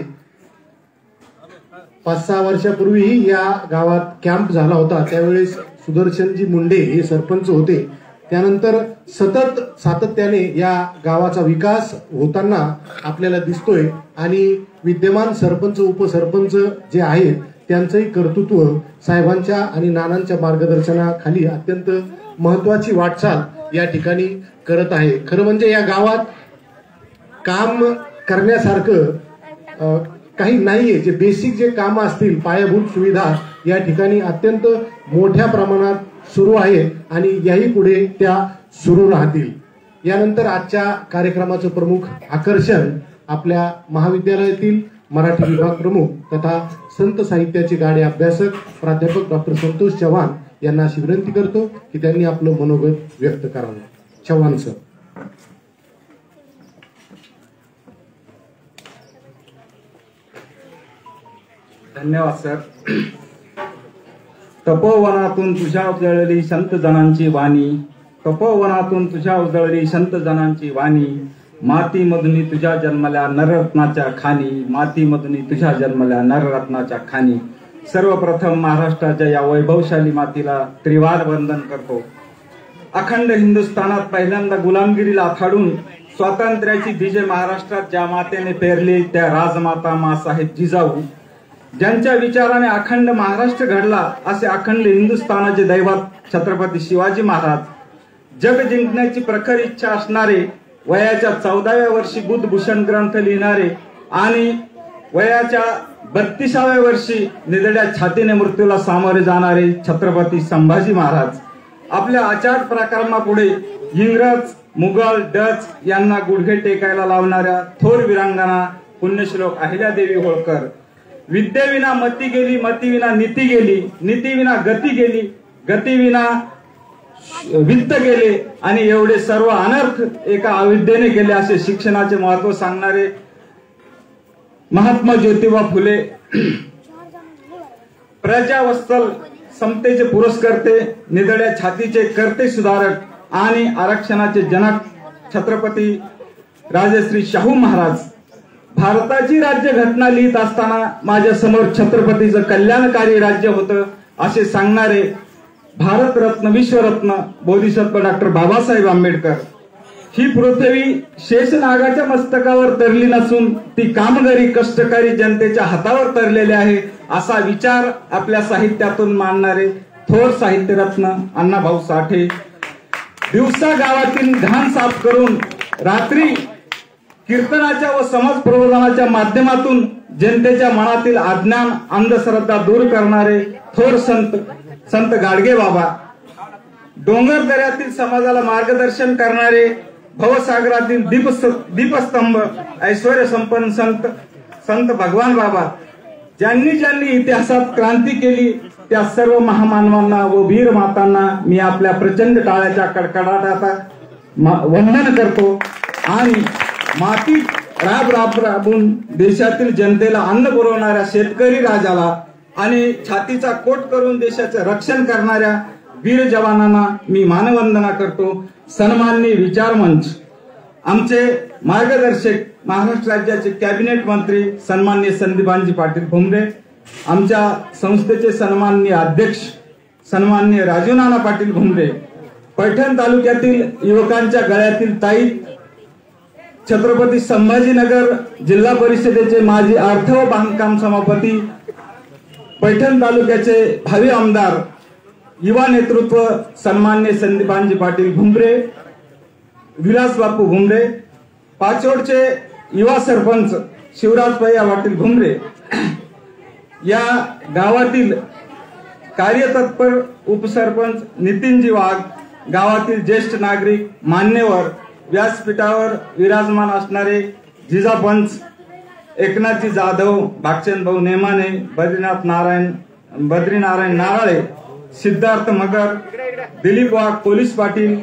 A: पाच सहा वर्षापूर्वीही या गावात कॅम्प झाला होता. त्यावेळेस सुदर्शनजी मुंडे हे सरपंच होते. त्यानंतर सतत सातत्याने या गावाचा विकास होताना आपल्याला दिसतोय. आणि विद्यमान सरपंच उपसरपंच जे आहेत त्यांचंही कर्तृत्व साहेबांच्या आणि नानांच्या मार्गदर्शनाखाली अत्यंत महत्वाची वाटचाल या ठिकाणी करत आहे. खरं म्हणजे या गावात काम करण्यासारखं काही नाहीये. जे बेसिक जे काम असतील पायाभूत सुविधा या ठिकाणी अत्यंत मोठ्या प्रमाणात सुरू आहे आणि याही पुढे त्या सुरू राहतील. यानंतर आजच्या कार्यक्रमाचं प्रमुख आकर्षण आपल्या महाविद्यालयातील मराठी विभाग प्रमुख तथा संत साहित्याचे गाडे अभ्यासक प्राध्यापक डॉक्टर संतोष चव्हाण यांना अशी विनंती करतो की त्यांनी आपलं मनोगत व्यक्त करावं. चव्हाण सर.
I: धन्यवाद सर. तपोवनातून तुझ्या उजळली संत जनांची वाणी तपोवनातून तुझ्या उजळली संत जनांची वाणी माती मधुनी तुझ्या जन्मल्या नररत्नाच्या खाणी माती मधुनी तुझ्या जन्मल्या नररत्नाच्या खाणी. सर्वप्रथम महाराष्ट्राच्या या वैभवशाली मातीला त्रिवार वंदन करतो. अखंड हिंदुस्थानात पहिल्यांदा गुलामगिरीला अथाडून स्वातंत्र्याची बीजे महाराष्ट्रात ज्या मातेने पेरली त्या राजमाता मासाहेब जिजाऊ. ज्यांच्या विचाराने अखंड महाराष्ट्र घडला असे अखंड हिंदुस्थानाचे दैवत छत्रपती शिवाजी महाराज. जग जिंकण्याची प्रखर इच्छा असणारे वयाच्या चौदाव्या वर्षी बुद्धभूषण ग्रंथ लिहिणारे आणि वयाच्या बत्तीसाव्या वर्षी निधड्या छातीने मृत्यूला सामोरे जाणारे छत्रपती संभाजी महाराज. आपल्या आचार प्रकरणापुढे इंग्रज मुघल डच यांना गुडघे टेकायला लावणाऱ्या थोर विरांगना पुण्यश्लोक अहिल्यादेवी होळकर. विद्येविना मती गेली मतीविना नीती गेली नीतीविना गती गेली गतीविना वित्त गेले आणि एवढे सर्व अनर्थ एका अविद्येने केले असे शिक्षणाचे महत्त्व सांगणारे महात्मा ज्योतिबा फुले प्रजावत्सल समतेचे पुरस्कर्ते निधड्या छातीचे कर्ते सुधारक आणि आरक्षणाचे जनक छत्रपती राजश्री शाहू महाराज. भारताची राज्य घटना लिहित असताना माझ्यासमोर छत्रपतीचं कल्याणकारी राज्य होतं असे सांगणारे भारतरत्न विश्वरत्न बोधिसत्व डॉक्टर बाबासाहेब आंबेडकर. ही पृथ्वी शेषनागाच्या मस्तकावर तरली नसून ती कामगारी कष्टकारी जनतेच्या हातावर तरलेली आहे असा विचार आपल्या साहित्यातून मांडणारे थोर साहित्यरत्न अण्णाभाऊ साठे. दिवसा गावातील घाण साफ करून रात्री कीर्तनाच्या व समाज प्रबोधनाच्या माध्यमातून जनतेच्या मनातील अज्ञान अंधश्रद्धा दूर करणारे थोर संत संत गाडगे बाबा डोंगर दऱ्यातील समाजाला मार्गदर्शन करणारे भवसागरातील दीपस्त दीपस्तंभ ऐश्वर संपन्न संत संत भगवान बाबा ज्यांनी ज्यांनी इतिहासात क्रांती केली त्या सर्व महामानवांना व वीर मातांना मी आपल्या प्रचंड टाळ्याच्या कडकडाटात वंदन करतो. आणि मातीत राब राब राबून देशातील जनतेला अन्न पुरवणाऱ्या शेतकरी राजाला आणि छातीचा कोट करून देशाचं रक्षण करणाऱ्या वीर जवानांना मी मानवंदना करतो. सन्माननीय विचार मंच. आमचे मार्गदर्शक महाराष्ट्र राज्याचे कॅबिनेट मंत्री सन्माननीय संदीपानजी पाटील भुमरे आमच्या संस्थेचे सन्माननीय अध्यक्ष सन्माननीय राजू नाना पाटील भुमरे पैठण तालुक्यातील युवकांच्या गळ्यातील ताई छत्रपती संभाजीनगर जिल्हा परिषदेचे माजी अर्थ व बांधकाम सभापती पैठण तालुक्याचे भावी आमदार युवा नेतृत्व सन्मान्य संदीपानजी पाटील भुमरे विलास बापू भुमरे पाचोडचे युवा सरपंच शिवराज भैया पाटील भुमरे या गावातील कार्यतत्पर उपसरपंच नितीनजी वाघ गावातील ज्येष्ठ नागरिक मान्यवर व्यासपीठावर विराजमान असणारे जिजापंच एकनाथजी जाधव भागचंद भाऊ नेमाने बद्रीनाथ नारायण बद्रीनारायण नाराळे सिद्धार्थ मगर दिलीप वाघ पोलीस पाटील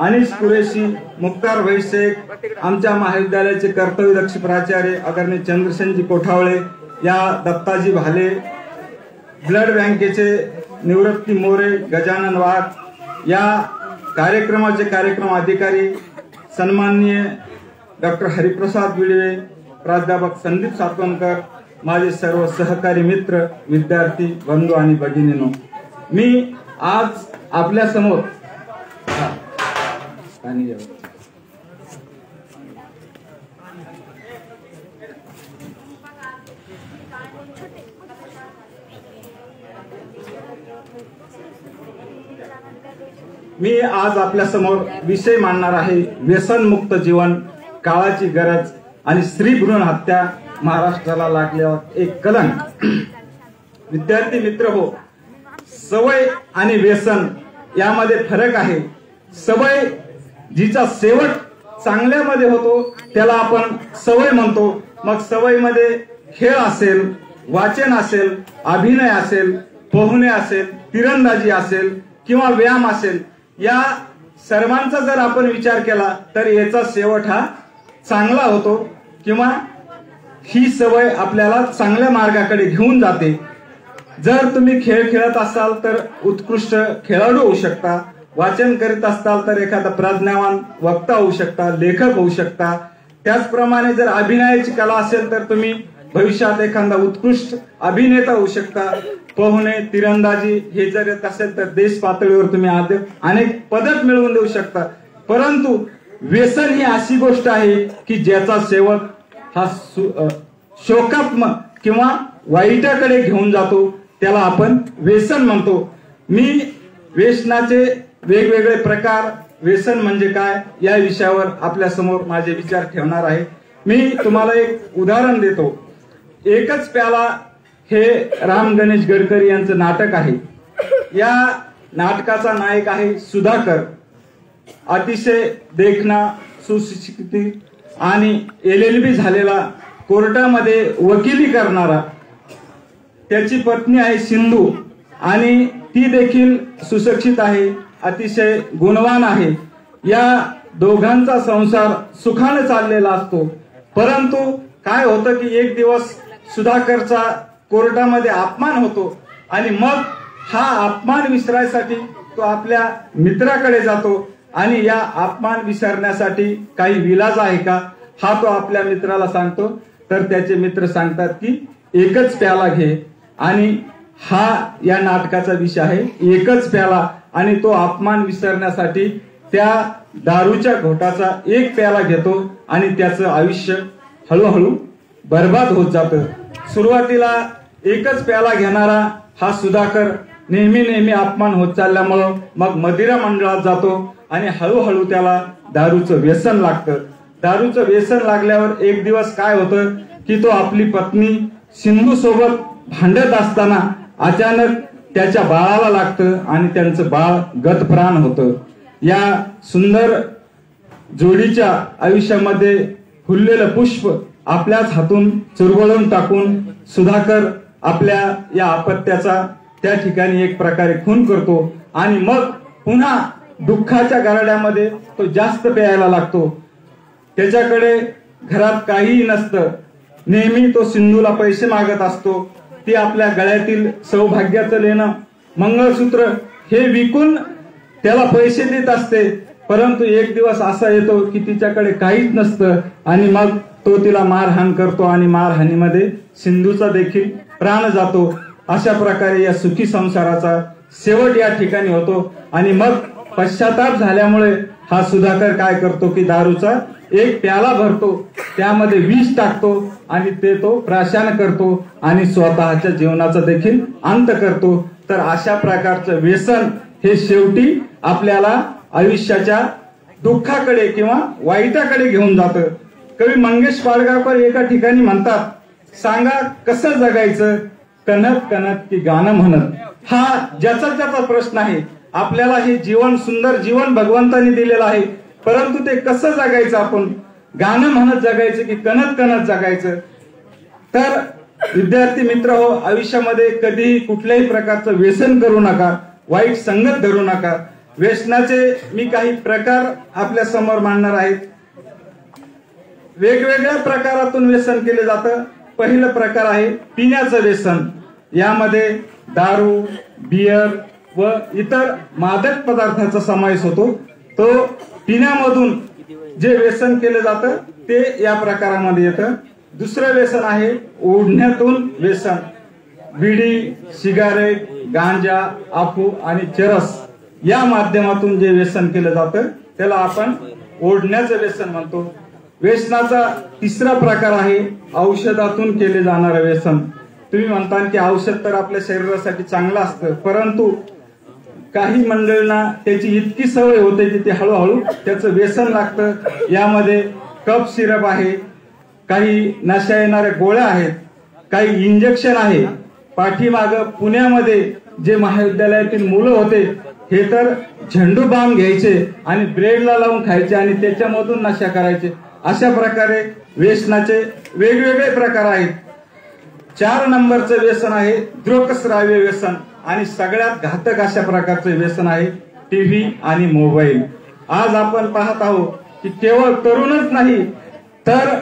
I: अनिश कुरेशी मुक्तार वैशेख आमच्या महाविद्यालयाचे कर्तव्यदक्ष प्राचार्य आदरणीय चंद्रसेनजी कोठावळे या दत्ताजी भाले ब्लड बँकेचे निवृत्ती मोरे गजानन वाघ या कार्यक्रमाचे कार्यक्रम अधिकारी सन्माननीय डॉक्टर हरिप्रसाद विडवे प्राध्यापक संदीप सातवणकर माझे सर्व सहकारी मित्र विद्यार्थी बंधू आणि भगिनीनो मी आज आपल्यासमोर मी आज आपल्यासमोर विषय मांडणार आहे व्यसनमुक्त जीवन काळाची गरज आणि स्त्री भ्रूण हत्या महाराष्ट्राला लागल्यावर एक कलंक. विद्यार्थी मित्र हो सवय आणि व्यसन यामध्ये फरक आहे. सवय जिचा शेवट चांगल्यामध्ये होतो त्याला आपण सवय म्हणतो. मग सवयीमध्ये खेळ असेल वाचन असेल अभिनय असेल पोहणे असेल तिरंदाजी असेल किंवा व्यायाम असेल या सर्वांचा जर आपण विचार केला तर याचा शेवट हा चांगला होतो. किंवा ही सवय आपल्याला चांगल्या मार्गाकडे घेऊन जाते. जर तुम्ही खेळ खेळत असाल तर उत्कृष्ट खेळाडू होऊ शकता. वाचन करीत असाल तर एखादा प्रज्ञावान वक्ता होऊ शकता लेखक होऊ शकता. त्याचप्रमाणे जर अभिनयाची कला असेल तर तुम्ही भविष्यात एखादा उत्कृष्ट अभिनेता होऊ शकता. पोहणे तिरंदाजी हे जर येत असेल तर देश पातळीवर तुम्ही अनेक पदक मिळवून देऊ शकता. परंतु व्यसन ही अशी गोष्ट आहे की ज्याचा सेवक हा सु- शोकात्मक किंवा वाईटाकडे घेऊन जातो त्याला आपण व्यसन म्हणतो. मी व्यसनाचे वेगवेगळे प्रकार व्यसन म्हणजे काय या विषयावर आपल्यासमोर माझे विचार ठेवणार आहे. मी तुम्हाला एक उदाहरण देतो. एकच प्याला हे राम गणेश गडकरी यांचं नाटक आहे. या नाटकाचा नायक आहे सुधाकर. अतिशय देखना सुशिक्षित आणि एल एल बी झालेला कोर्टामध्ये वकिली करणारा त्याची पत्नी आहे सिंधू आणि ती देखील सुशिक्षित आहे अतिशय गुणवान आहे. या दोघांचा संसार सुखाने चाललेला असतो. परंतु काय होतं की एक दिवस सुधाकरचा कोर्टामध्ये अपमान होतो आणि मग हा अपमान विसरायसाठी तो आपल्या मित्राकडे जातो. आणि या अपमान विसरण्यासाठी काही विलाज आहे का? हा तो आपल्या मित्राला सांगतो. तर त्याचे मित्र सांगतात की एकच प्याला घे. आणि हा या नाटकाचा विषय आहे. एकच प्याला. आणि तो अपमान विसरण्यासाठी त्या दारूच्या घोटाचा एक प्याला घेतो आणि त्याचं आयुष्य हळूहळू बर्बाद होत जातं. सुरुवातीला एकच प्याला घेणारा हा सुधाकर नेहमी नेहमी अपमान होत चालल्यामुळं मग मदिरा मंडळात जातो. आणि हळूहळू त्याला दारूचं व्यसन लागतं. दारूचं व्यसन लागल्यावर एक दिवस काय होतं की तो आपली पत्नी सिंधू सोबत भांडत असताना अचानक त्याच्या बाळाला लागतं आणि त्यांचं बाळ गतप्राण होतं. या सुंदर जोडीच्या आयुष्यामध्ये फुललेलं पुष्प आपल्याच हातून चुरवळून टाकून सुधाकर आपल्या या अपत्याचा त्या ठिकाणी एक प्रकारे खून करतो आणि मग पुन्हा दुःखाच्या गारड्यामध्ये तो जास्त प्यायला लागतो. त्याच्याकडे घरात काहीही नसतं. नेहमी तो सिंधूला पैसे मागत असतो. ती आपल्या गळ्यातील सौभाग्याचं लेणं. मंगळसूत्र हे विकून त्याला पैसे देत असते. परंतु एक दिवस असा येतो की तिच्याकडे काहीच नसतं आणि मग तो तिला मारहाण करतो आणि मारहाणीमध्ये सिंधूचा देखील प्राण जातो. अशा प्रकारे या सुखी संसाराचा शेवट या ठिकाणी होतो. आणि मग पश्चाताप झाल्यामुळे हा सुधाकर काय करतो की दारूचा एक प्याला भरतो त्यामध्ये विष टाकतो आणि ते तो प्राशान करतो आणि स्वतःच्या जीवनाचा देखील अंत करतो. तर अशा प्रकारचं व्यसन हे शेवटी आपल्याला आयुष्याच्या दुःखाकडे किंवा वाईटाकडे घेऊन जातं. कवी मंगेश पाडगावकर एका ठिकाणी म्हणतात सांगा कसं जगायचं? कणत कणत की गाणं म्हणत. हा ज्याचा ज्याचा प्रश्न आहे. आपल्याला हे जीवन सुंदर जीवन भगवंतानी दिलेलं आहे. परंतु ते कसं जगायचं आपण? गाणं म्हणत जगायचं की कणत कणत जगायचं? तर विद्यार्थी मित्र हो आयुष्यामध्ये कधीही कुठल्याही प्रकारचं व्यसन करू नका. वाईट संगत धरू नका. व्यसनाचे मी काही प्रकार आपल्यासमोर मांडणार आहेत वेगवेगळ्या प्रकारातून व्यसन केले जातं. पहिलं प्रकार आहे पिण्याचं व्यसन. यामध्ये दारू बियर व इतर मादक पदार्थाचा समावेश होतो. तो पिण्यामधून जे व्यसन केलं जातं ते या प्रकारामध्ये येतं. दुसरं व्यसन आहे ओढण्यातून व्यसन. बिडी सिगारेट गांजा आफू आणि चरस या माध्यमातून जे व्यसन केलं जातं त्याला आपण ओढण्याचं व्यसन म्हणतो. व्यसनाचा तिसरा प्रकार आहे औषधातून केले जाणारं व्यसन. तुम्ही म्हणता की औषध तर आपल्या शरीरासाठी चांगलं असतं परंतु काही मंडळींना त्याची इतकी सवय होते की ते हळूहळू त्याचं व्यसन लागतं. यामध्ये कप सिरप आहे काही नशा येणाऱ्या गोळ्या आहेत काही इंजेक्शन आहे. पाठीमाग पुण्यामध्ये जे महाविद्यालयातील मुलं होते हे तर झेंडू बाम घ्यायचे आणि ब्रेडला लावून खायचे आणि त्याच्यामधून नशा करायचे. अशा प्रकारे व्यसनाचे वेगवेगळे प्रकार आहेत. चार नंबरचं व्यसन आहे दृकश्राव्य व्यसन आणि सगळ्यात घातक अशा प्रकारचं व्यसन आहे टीव्ही आणि मोबाईल. आज आपण पाहत आहोत की केवळ तरुणच नाही तर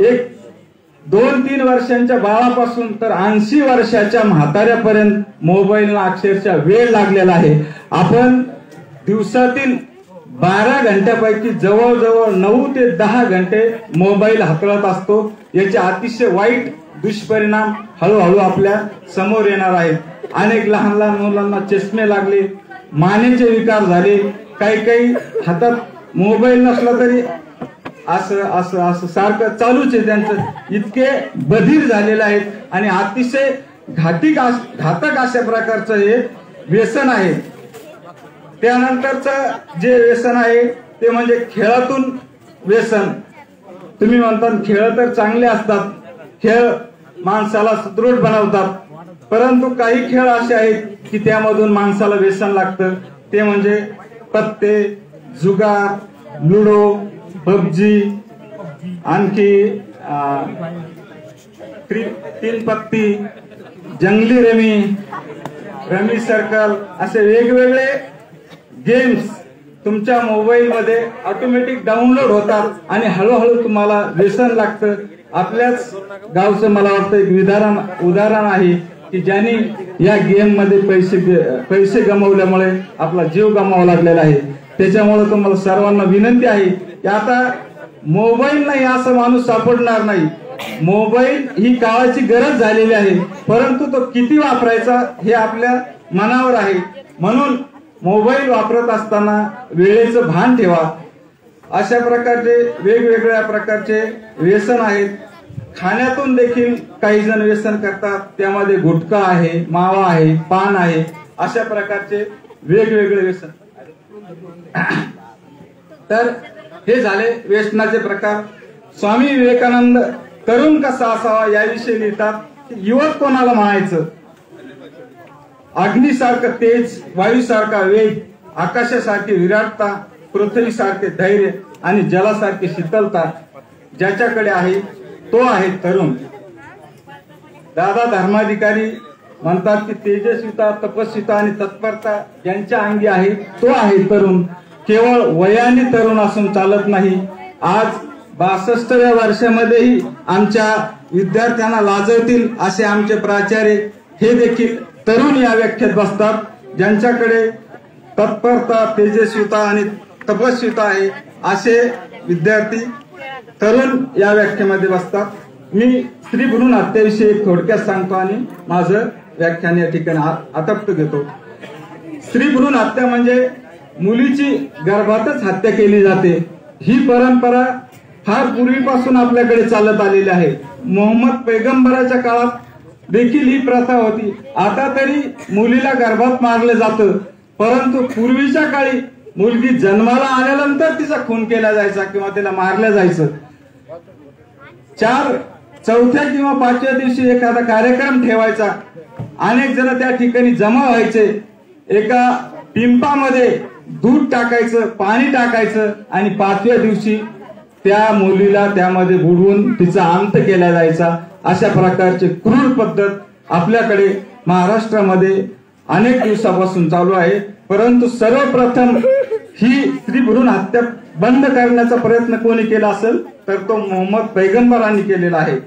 I: एक दोन तीन वर्षांच्या बाळापासून तर ऐंशी वर्षाच्या म्हाताऱ्यापर्यंत मोबाईलला अक्षरशः वेळ लागलेला आहे. आपण दिवसातील बारा घंट्यापैकी जवळजवळ नऊ ते दहा घंटे मोबाईल हाताळत असतो. याचे अतिशय वाईट दुष्परिणाम हळूहळू आपल्यासमोर येणार आहेत. अनेक लहान लहान मुलांना चष्मे लागले मानेचे विकार झाले काही काही हातात मोबाईल नसला तरी असं असं असं सारखं चालूच आहे त्यांचं. इतके बधीर झालेले आहेत आणि अतिशय घातिक घातक अशा प्रकारचं हे व्यसन आहे. त्यानंतरच जे व्यसन आहे ते म्हणजे खेळातून व्यसन. तुम्ही म्हणतात खेळ तर चांगले असतात. खेळ माणसाला सुदृढ बनवतात. परंतु काही खेळ असे आहेत की त्यामधून माणसाला व्यसन लागतं. ते म्हणजे पत्ते जुगार लुडो पबजी आणखी तीन पत्ती जंगली रमी रमी सर्कल असे वेगवेगळे गेम्स तुमच्या मोबाईलमध्ये ऑटोमॅटिक डाउनलोड होतात आणि हळूहळू तुम्हाला व्यसन लागतं. आपल्याच गावचं मला वाटतं एक विधारण उदाहरण आहे की ज्यांनी या गेममध्ये पैसे पैसे गमावल्यामुळे आपला जीव गमावा लागलेला आहे. त्याच्यामुळे तुम्हाला सर्वांना विनंती आहे की आता मोबाईल नाही असं माणूस सापडणार नाही. मोबाईल ही काळाची गरज झालेली आहे परंतु तो किती वापरायचा हे आपल्या मनावर आहे. म्हणून मोबाईल वापरत असताना वेळेचं भान ठेवा. अशा प्रकारचे वेगवेगळ्या प्रकारचे व्यसन आहेत. खाण्यातून देखील काही जण व्यसन करतात. त्यामध्ये गुटखा आहे मावा आहे पान आहे अशा प्रकारचे वेगवेगळे व्यसन. तर हे झाले व्यसनाचे प्रकार. स्वामी विवेकानंद तरुण कसा असावा याविषयी लिहितात. युवक कोणाला म्हणायचं? अग्नीसारखं तेज वायूसारखा वेग आकाशासारखी विराटता पृथ्वीसारखे धैर्य आणि जलासारखी शीतलता ज्याच्याकडे आहे तो आहे तरुण. दादा धर्माधिकारी म्हणतात की तेजस्विता तपस्विता आणि तत्परता ज्यांच्या अंगी आहे तो आहे तरुण. केवळ वयाने तरुण असून चालत नाही. आज बासष्टव्या वर्षामध्येही आमच्या विद्यार्थ्यांना लाजवतील असे आमचे प्राचार्य हे देखील तरुण या व्याख्येत बसतात. ज्यांच्याकडे तत्परता तेजस्विता आणि तपस्विता आहे असे विद्यार्थी तरुण या व्याख्येमध्ये बसतात. मी स्त्री भ्रूण हत्याविषयी थोडक्यात सांगतो आणि माझं व्याख्यान या ठिकाणी आ- आटप्त घेतो. स्त्री भ्रूण हत्या म्हणजे मुलीची गर्भातच हत्या केली जाते. ही परंपरा फार पूर्वीपासून आपल्याकडे चालत आलेली आहे. मोहम्मद पैगंबराच्या काळात देखील ही प्रथा होती. आता तरी मुलीला गर्भात मारलं जातं. परंतु पूर्वीच्या काळी मुलगी जन्माला आल्यानंतर तिचा खून केला जायचा किंवा तिला मारलं जायचं. चार चौथ्या किंवा पाचव्या दिवशी एखादा कार्यक्रम ठेवायचा. अनेक जण त्या ठिकाणी जमा व्हायचे. एका पिंपामध्ये दूध टाकायचं पाणी टाकायचं आणि पाचव्या दिवशी त्या मुलीला त्यामध्ये बुडवून तिचा अंत केला जायचा. अशा प्रकारची क्रूर पद्धत आपल्याकडे महाराष्ट्रामध्ये अनेक दिवसापासून चालू आहे. परंतु सर्वप्रथम ही स्त्री भ्रूण हत्या बंद करण्याचा प्रयत्न कोणी केला असेल तर तो मोहम्मद पैगंबरांनी केलेला आहे.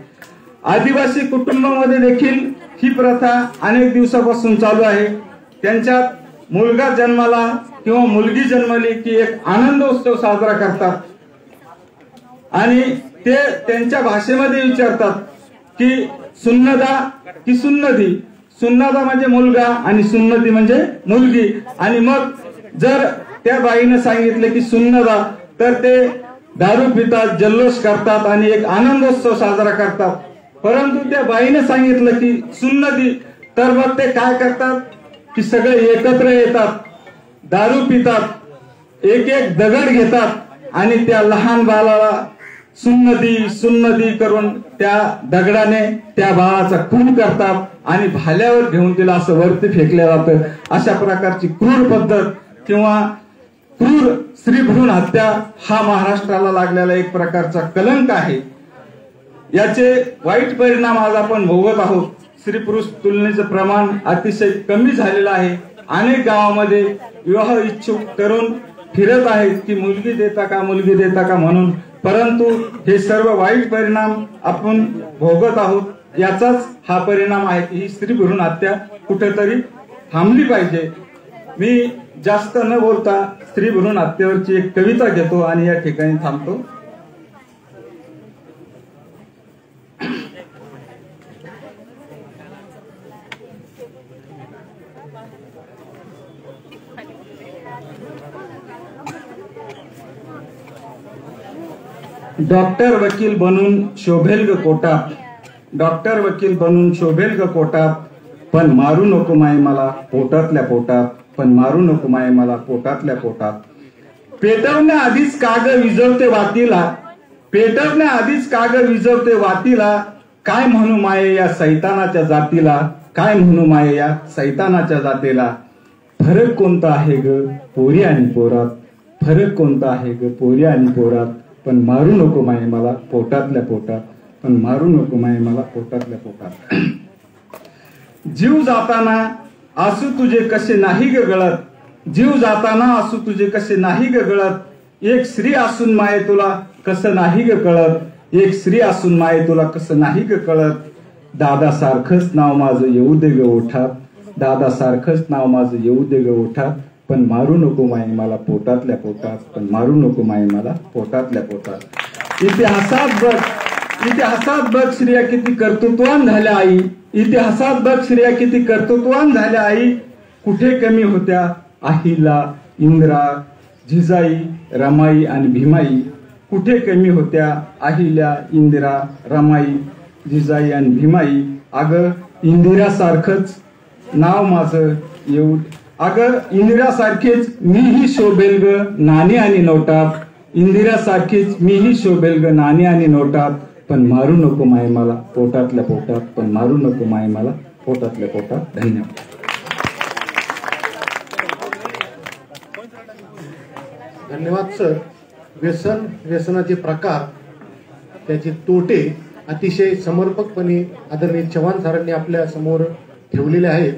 I: आदिवासी कुटुंबामध्ये देखील ही प्रथा अनेक दिवसापासून चालू आहे. त्यांच्यात मुलगा जन्माला किंवा मुलगी जन्मली की एक आनंद उत्सव साजरा करतात. आणि ते त्यांच्या भाषेमध्ये विचारतात की सुन्नदा की सुन्नदी? सुन्नदा म्हणजे मुलगा आणि सुन्नती म्हणजे मुलगी. आणि मग जर त्या बाईनं सांगितलं की सुन्नदा तर ते दारू पितात जल्लोष करतात आणि एक आनंदोत्सव साजरा करतात. परंतु त्या बाईनं सांगितलं की सुन्नती तर मग ते काय करतात? की सगळे एकत्र येतात दारू पितात एक एक दगड घेतात आणि त्या लहान बालाला सुन्नती सुन्नती करून त्या दगडाने त्या बाळाचा खून करतात आणि भाल्यावर घेऊन तिला असं वरती फेकलं जातं. अशा प्रकारची क्रूर पद्धत किंवा क्रूर स्त्री भ्रूण हत्या हा महाराष्ट्राला लागलेला एक प्रकारचा कलंक आहे. याचे वाईट परिणाम आज आपण भोगत आहोत. स्त्री पुरुष तुलनेचं प्रमाण अतिशय कमी झालेलं आहे. अनेक गावामध्ये विवाह इच्छुक तरुण फिरत आहेत. की मुलगी देता का मुलगी देता का म्हणून. परंतु हे सर्व वाईट परिणाम आपण भोगत आहोत. याचाच हा परिणाम आहे की ही स्त्री भ्रूण हत्या कुठेतरी थांबली पाहिजे. मी जास्त न बोलता स्त्री भ्रूण हत्येवरची एक कविता घेतो आणि या ठिकाणी थांबतो. डॉक्टर वकील बनून शोभेल ग कोटात. डॉक्टर वकील बनून शोभेल ग कोटात. पण मारू नको माय मला पोटातल्या पोटात. पण मारू नको माय मला पोटातल्या पोटात. पेटवण्या आधीच काग विजवते वातीला. पेटवण्या आधीच काग विजवते वातीला. काय म्हणू माये या सैतानाच्या जातीला? काय म्हणू माये या सैतानाच्या जातीला? फरक कोणता आहे ग पोरी आणि पोरात? फरक कोणता आहे ग पोरी आणि पोरात? पण मारू नको माये मला पोटातल्या पोटात. पण मारू नको माये मला पोटातल्या पोटात. जीव जाताना असू तुझे कसे नाही गळत? जीव जाताना असू तुझे कसे नाही गळत? एक स्त्री असून माये तुला कसं नाही ग कळत? एक स्त्री असून माये तुला कसं नाही ग कळत? दादा सारखंच नाव माझं येऊ दे ग ओठात. दादा सारखंच नाव माझं येऊ दे ग ओठात. पण मारू नको माई मला पोटातल्या पोटात. पण मारू नको माई मला पोटातल्या पोटात. इतिहासात बघ इतिहासात बघ श्रिया किती कर्तृत्वान झाल्या आई? इतिहासात बघ श्रिया किती कर्तृत्वान झाल्या आई? कुठे कमी होत्या? आहिला इंद्रा जिजाई रमाई आणि भीमाई. कुठे कमी होत्या? अहिल्या इंदिरा रमाई जिजाई आणि भीमाई. अगं इंदिरासारखंच नाव माझं येऊ अगं इंदिरासारखेच मीही शोभेल ग नाणी आणि नोटात. इंदिरासारखीच मीही शोभेल ग नाणी आणि नोटात. पण मारू नको माय मला पोटातल्या पोटात पण मारू नको माय मला पोटातल्या पोटात. धन्यवाद.
A: धन्यवाद सर. व्यसन व्यसनाचे प्रकार त्याचे तोटे अतिशय समर्पकपणे आदरणीय चव्हाण सरांनी आपल्यासमोर ठेवलेले आहेत.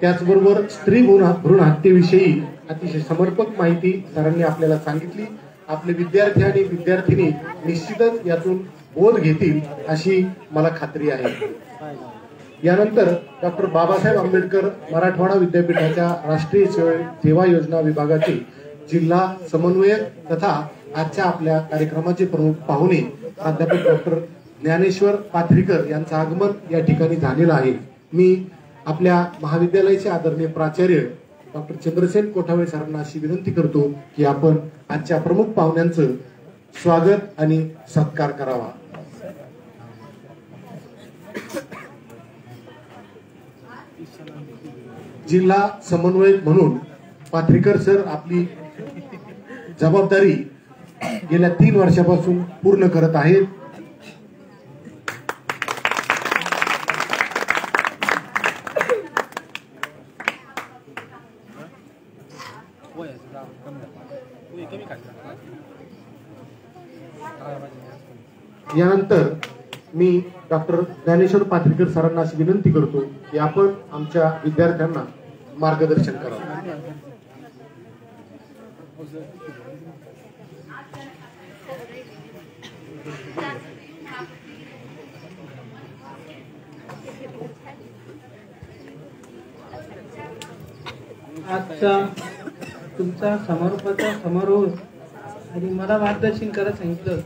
A: त्याचबरोबर स्त्री भ्रूण भ्रूण हत्येविषयी अतिशय समर्पक माहिती सरांनी आपल्याला सांगितली. आपले विद्यार्थी आणि विद्यार्थिनी निश्चितच यातून बोध घेतील अशी मला खात्री आहे. यानंतर डॉक्टर बाबासाहेब आंबेडकर मराठवाडा विद्यापीठाच्या राष्ट्रीय सेवा- सेवा योजना विभागाचे जिल्हा समन्वयक तथा आजच्या आपल्या कार्यक्रमाचे प्रमुख पाहुणे प्राध्यापक डॉक्टर ज्ञानेश्वर पाथरीकर यांचं आगमन या ठिकाणी झालेलं आहे. मी आपल्या महाविद्यालयाचे आदरणीय प्राचार्य डॉक्टर चंद्रसेन कोठावे सरांना अशी विनंती करतो की आपण आजच्या प्रमुख पाहुण्यांचं स्वागत आणि सत्कार करावा. जिल्हा समन्वयक म्हणून पाथरीकर सर आपली जबाबदारी गेल्या तीन वर्षापासून पूर्ण करत आहेत. यानंतर मी डॉक्टर ज्ञानेश्वर पाथरीकर सरांना अशी विनंती करतो की आपण आमच्या विद्यार्थ्यांना मार्गदर्शन करावं.
J: आजचा तुमचा समारोपाचा समारोह आणि मला मार्गदर्शन करायला सांगितलं.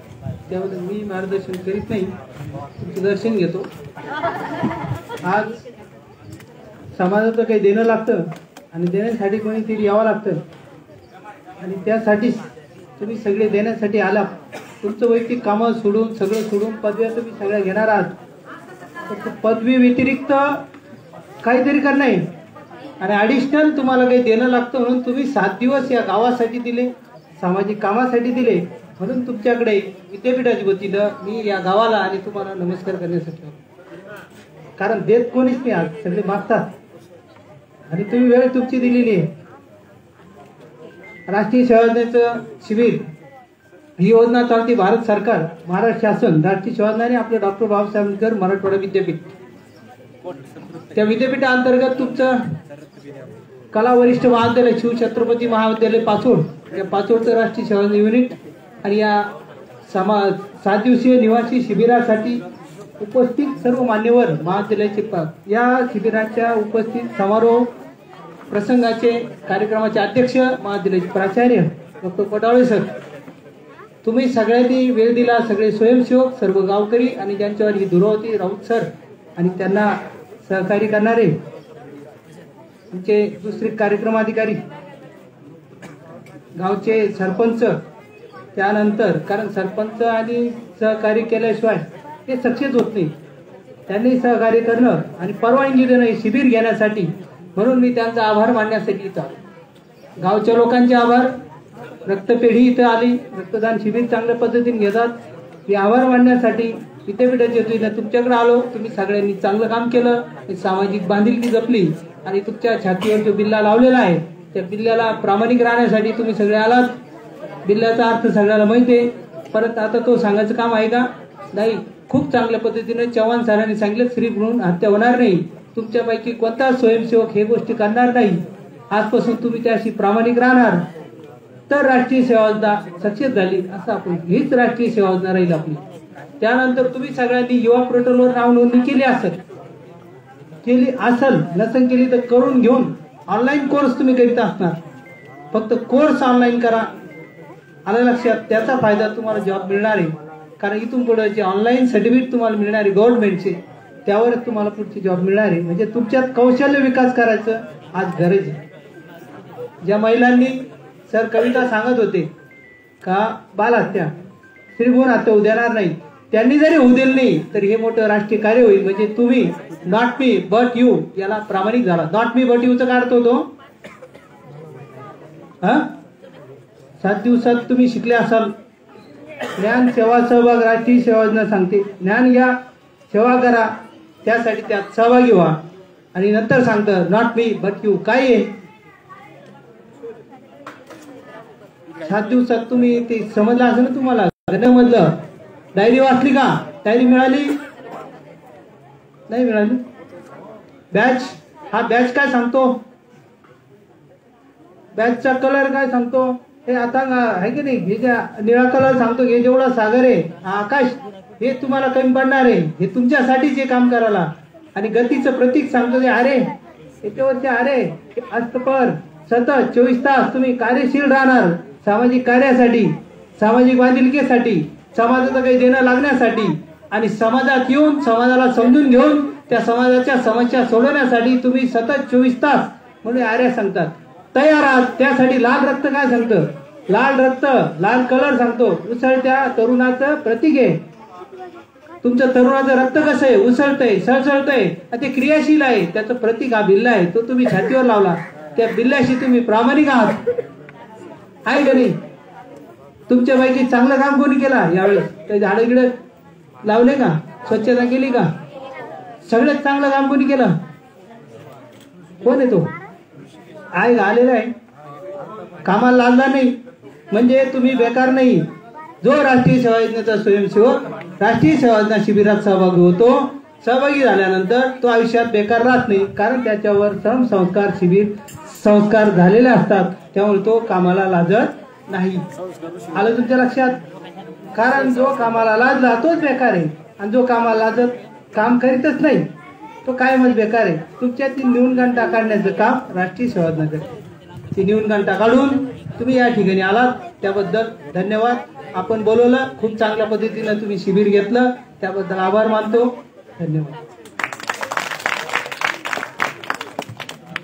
J: त्याबद्दल मी मार्गदर्शन करीत नाही. तुमचं दर्शन घेतो. आज समाजाचं काही देणं लागतं आणि देण्यासाठी कोणीतरी यावं लागतं. आणि त्यासाठीच तुम्ही सगळे देण्यासाठी आला तुमचं वैयक्तिक कामं सोडून सगळं सोडून पदव्या तुम्ही सगळ्या घेणार आहात. तर पदवी व्यतिरिक्त काहीतरी करणं आहे. आणि ॲडिशनल तुम्हाला काही देणं लागतं म्हणून तुम्ही सात दिवस या गावासाठी दिले. सामाजिक कामासाठी दिले म्हणून तुमच्याकडे विद्यापीठाच्या वतीनं मी या गावाला आणि तुम्हाला नमस्कार करण्यासाठी कारण देत कोणीच नाही आज सगळे मागतात. आणि तुम्ही वेळ तुमची दिलेली आहे. राष्ट्रीय संवादनाचं शिबिर ही योजना चालते भारत सरकार महाराष्ट्र शासन राष्ट्रीय सेवा आपलं डॉक्टर बाबासाहेब आंबेडकर मराठवाडा विद्यापीठ. त्या विद्यापीठाअंतर्गत तुमचं कला वरिष्ठ महाविद्यालय शिवछत्रपती महाविद्यालय पाचोड या पाचोडचं राष्ट्रीय सेवा युनिट आणि या समा सात दिवसीय निवासी शिबिरासाठी उपस्थित सर्व मान्यवर महाविद्यालयाचे या शिबिराच्या उपस्थित समारोह प्रसंगाचे कार्यक्रमाचे अध्यक्ष महाविद्यालयाचे प्राचार्य डॉक्टर पटावळे सर. तुम्ही सगळ्यांनी वेळ दिला सगळे स्वयंसेवक सर्व गावकरी आणि ज्यांच्यावर ही दुरावती राऊत सर आणि त्यांना सहकार्य करणारे आमचे दुसरे कार्यक्रम अधिकारी गावचे सरपंच त्यानंतर कारण सरपंच आणि सहकार्य केल्याशिवाय हे सक्सेस होत नाही. त्यांनी सहकार्य करणं आणि परवानगी देणं हे शिबिर घेण्यासाठी म्हणून मी त्यांचा आभार मानण्यासाठी इथं गावच्या लोकांचे आभार. रक्तपेढी इथं आली. रक्तदान शिबिर चांगल्या पद्धतीने घेतात. हे आभार मानण्यासाठी विद्यापीठाच्या वतीनं तुमच्याकडे आलो तुम्ही सगळ्यांनी चांगलं काम केलं सामाजिक बांधिलकी जपली आणि तुमच्या छातीवर जो बिल्ला लावलेला आहे त्या बिल्ल्याला प्रामाणिक राहण्यासाठी तुम्ही सगळे आलात. बिल्ल्याचा अर्थ सगळ्याला माहिती आहे. परत आता तो सांगायचं काम आहे का? नाही खूप चांगल्या पद्धतीने चव्हाण सरांनी सांगितलं स्त्री भ्रूण हत्या होणार नाही. तुमच्यापैकी कोणता स्वयंसेवक हे गोष्टी करणार नाही. आजपासून तुम्ही त्याशी प्रामाणिक राहणार. तर राष्ट्रीय सेवा योजना सक्सेस झाली असं आपण हीच राष्ट्रीय सेवा योजना राहील आपली. त्यानंतर तुम्ही सगळ्यांनी युवा पोर्टलवर नाव नोंदणी केली असेल. केली असेल नसेल केली तर करून घेऊन ऑनलाईन कोर्स तुम्ही करीत असणार. फक्त कोर्स ऑनलाईन करा. आलं लक्षात? त्याचा फायदा तुम्हाला जॉब मिळणार आहे. कारण इथून पुढे जे ऑनलाईन सर्टिफिकेट तुम्हाला मिळणार आहे गव्हर्नमेंटचे त्यावरच तुम्हाला पुढची जॉब मिळणार आहे. म्हणजे तुमच्यात कौशल्य विकास करायचं आज गरज आहे. ज्या महिलांनी सर कविता सांगत होते का बाल हत्या? स्त्रीभ्रूण हत्या उद्यानार नाही. त्यांनी जरी होऊ दिलं नाही तर हे मोठं राष्ट्रीय कार्य होईल. म्हणजे तुम्ही नॉट मी बट यू याला प्रामाणिक झाला. नॉट मी बट यूचा काय अर्थ होतो? हा? सात दिवसात तुम्ही शिकले असाल. ज्ञान सेवा सहभाग राष्ट्रीय सेवा योजना सांगते. ज्ञान घ्या सेवा करा. त्यासाठी त्यात सहभागी व्हा. आणि नंतर सांगतं नॉट मी बट यू काय आहे? सात दिवसात तुम्ही ते समजलं असेल ना तुम्हाला? समजलं डायरी वाचली का? डायरी मिळाली? नाही मिळाली. बॅच हा बॅच काय सांगतो? बॅचचा कलर काय सांगतो? हे आता आहे की नाही? हे ज्या निळा कलर सांगतो हे जेवढा सागर आहे हा आकाश हे तुम्हाला कमी पडणार आहे. हे तुमच्यासाठीच हे काम करायला. आणि गतीचं प्रतीक सांगतो ते अरे याच्यावरचे अरे हे अस्तपर सतत चोवीस तास तुम्ही कार्यशील राहणार. सामाजिक कार्यासाठी सामाजिक बांधिलकीसाठी. समाजाचं काही देणं लागण्यासाठी आणि समाजात येऊन समाजाला समजून घेऊन त्या समाजाच्या समस्या सोडवण्यासाठी तुम्ही सतत चोवीस तास म्हणून आर्या सांगतात. तयार आहात त्यासाठी लाल रक्त काय सांगतं? लाल रक्त लाल कलर सांगतो. उसळत्या तरुणाचं प्रतीक आहे. तुमचं तरुणाचं रक्त कसं आहे? उसळतंय सळसळतंय. ते क्रियाशील आहे. त्याचं प्रतीक हा बिल्ला आहे. तो तुम्ही छातीवर लावला. त्या बिल्ल्याशी तुम्ही प्रामाणिक आहात. आहे का नाही? तुमच्यापैकी चांगलं काम कोणी केला यावेळेस? ते झाडं गिडं लावले का? स्वच्छता केली का? सगळ्यात चांगलं काम कोणी केलं? कोण आहे तो? आहे आलेला आहे. कामाला लागला नाही. म्हणजे तुम्ही बेकार नाही. जो राष्ट्रीय सेवा योजनेचा स्वयंसेवक राष्ट्रीय सेवा योजना शिबिरात सहभागी होतो सहभागी झाल्यानंतर तो आयुष्यात बेकार राहत नाही. कारण त्याच्यावर श्रम संस्कार शिबिर संस्कार झालेले असतात. त्यामुळे तो कामाला लाजत नाही. आलं तुमच्या लक्षात? कारण जो कामाला लाजला तोच बेकार आहे. आणि जो कामाला लाजत काम करीतच नाही तो काय म्हणजे बेकार आहे. तुमच्यातील न्यूनगंटा काढण्याचं काम राष्ट्रीय सेवा ती न्यूनगंटा काढून तुम्ही या ठिकाणी आलात. त्याबद्दल धन्यवाद. आपण बोलवलं खूप चांगल्या पद्धतीनं तुम्ही शिबिर घेतलं. त्याबद्दल आभार मानतो. धन्यवाद.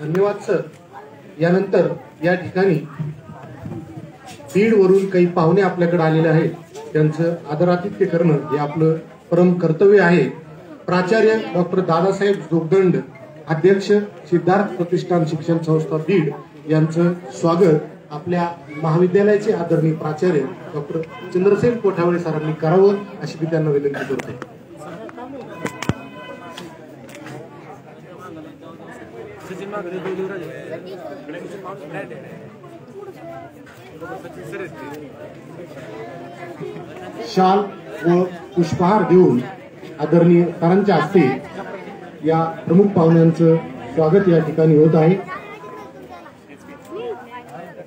A: धन्यवाद सर. यानंतर या ठिकाणी बीडवरून काही पाहुणे आपल्याकडे आलेले आहेत. त्यांचं आदरातिथ्य करणं हे आपलं परम कर्तव्य आहे. प्राचार्य डॉक्टर दादासाहेब जोगदंड अध्यक्ष सिद्धार्थ प्रतिष्ठान शिक्षण संस्था बीड यांचं स्वागत आपल्या महाविद्यालयाचे आदरणीय प्राचार्य डॉक्टर चंद्रसेन कोठावळे सरांनी करावं अशी मी त्यांना विनंती करतो. शाल व पुष्पहार देऊन आदरणीय सरांच्या हस्ते या प्रमुख पाहुण्यांचं स्वागत या ठिकाणी होत आहे.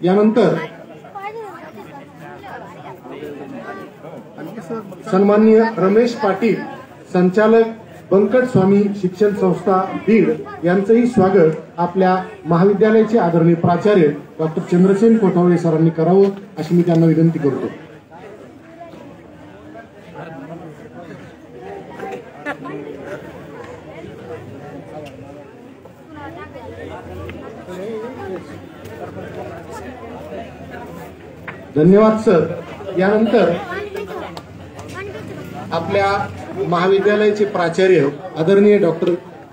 A: यानंतर सन्माननीय रमेश पाटील संचालक बंकट स्वामी शिक्षण संस्था बीड यांचंही स्वागत आपल्या महाविद्यालयाचे आदरणीय प्राचार्य डॉक्टर चंद्रसेन कोठावळे सरांनी करावं अशी मी त्यांना विनंती करतो. धन्यवाद सर. यानंतर आपल्या महाविद्यालयाचे प्राचार्य आदरणीय डॉक्टर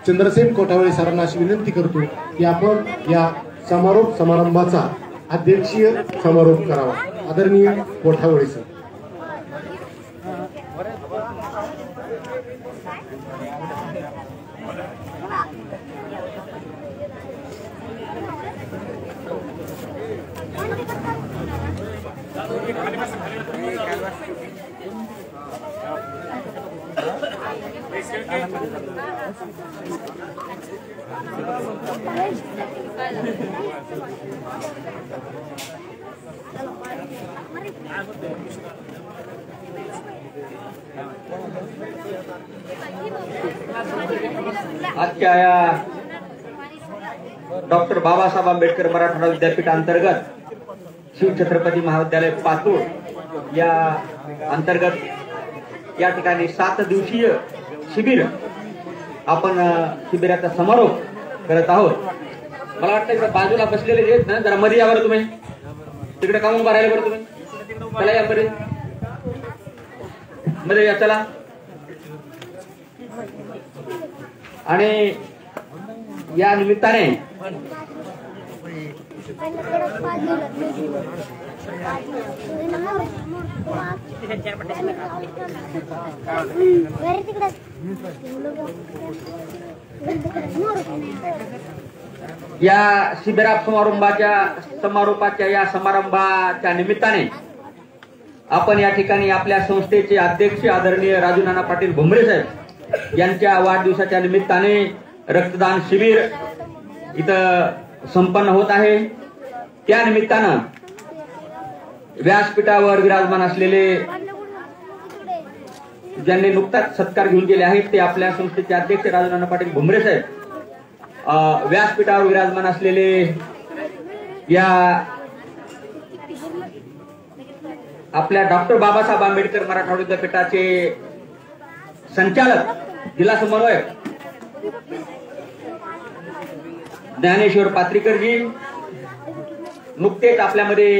A: चंद्रसेन कोठावळे सरांना अशी विनंती करतो की आपण या समारोप समारंभाचा अध्यक्षीय समारोप करावा. आदरणीय कोठावळे सर.
C: आजच्या या डॉक्टर बाबासाहेब आंबेडकर मराठवाडा विद्यापीठ अंतर्गत शिवछत्रपती महाविद्यालय पातूर या अंतर्गत या ठिकाणी सात दिवसीय शिबिर आपण शिबिराचा समारोप करत आहोत. मला वाटतं इकडे बाजूला बसलेले आहेत ना जरा मध्ये या बरं तुम्ही. तिकडे कामून उभा राहिले बरं तुम्ही? चला या मध्ये या चला. आणि या निमित्ताने या शिबिरा समारंभाच्या समारोपाच्या या समारंभाच्या निमित्ताने आपण या ठिकाणी आपल्या संस्थेचे अध्यक्ष आदरणीय राजू नाना पाटील भुमरे साहेब यांच्या वाढदिवसाच्या निमित्ताने रक्तदान शिबिर इथं संपन्न होत आहे. त्या निमित्तानं व्यासपीठावर विराजमान असलेले ज्यांनी नुकताच सत्कार घेऊन गेले आहेत ते आपल्या संस्थेचे अध्यक्ष राजूनाना पाटील भुमरे साहेब. अं, व्यासपीठावर विराजमान असलेले या आपल्या डॉक्टर बाबासाहेब आंबेडकर मराठवाडा विद्यापीठाचे संचालक जिल्हा समन्वयक ज्ञानेश्वर पात्रीकरजी नुकतेच आपल्यामध्ये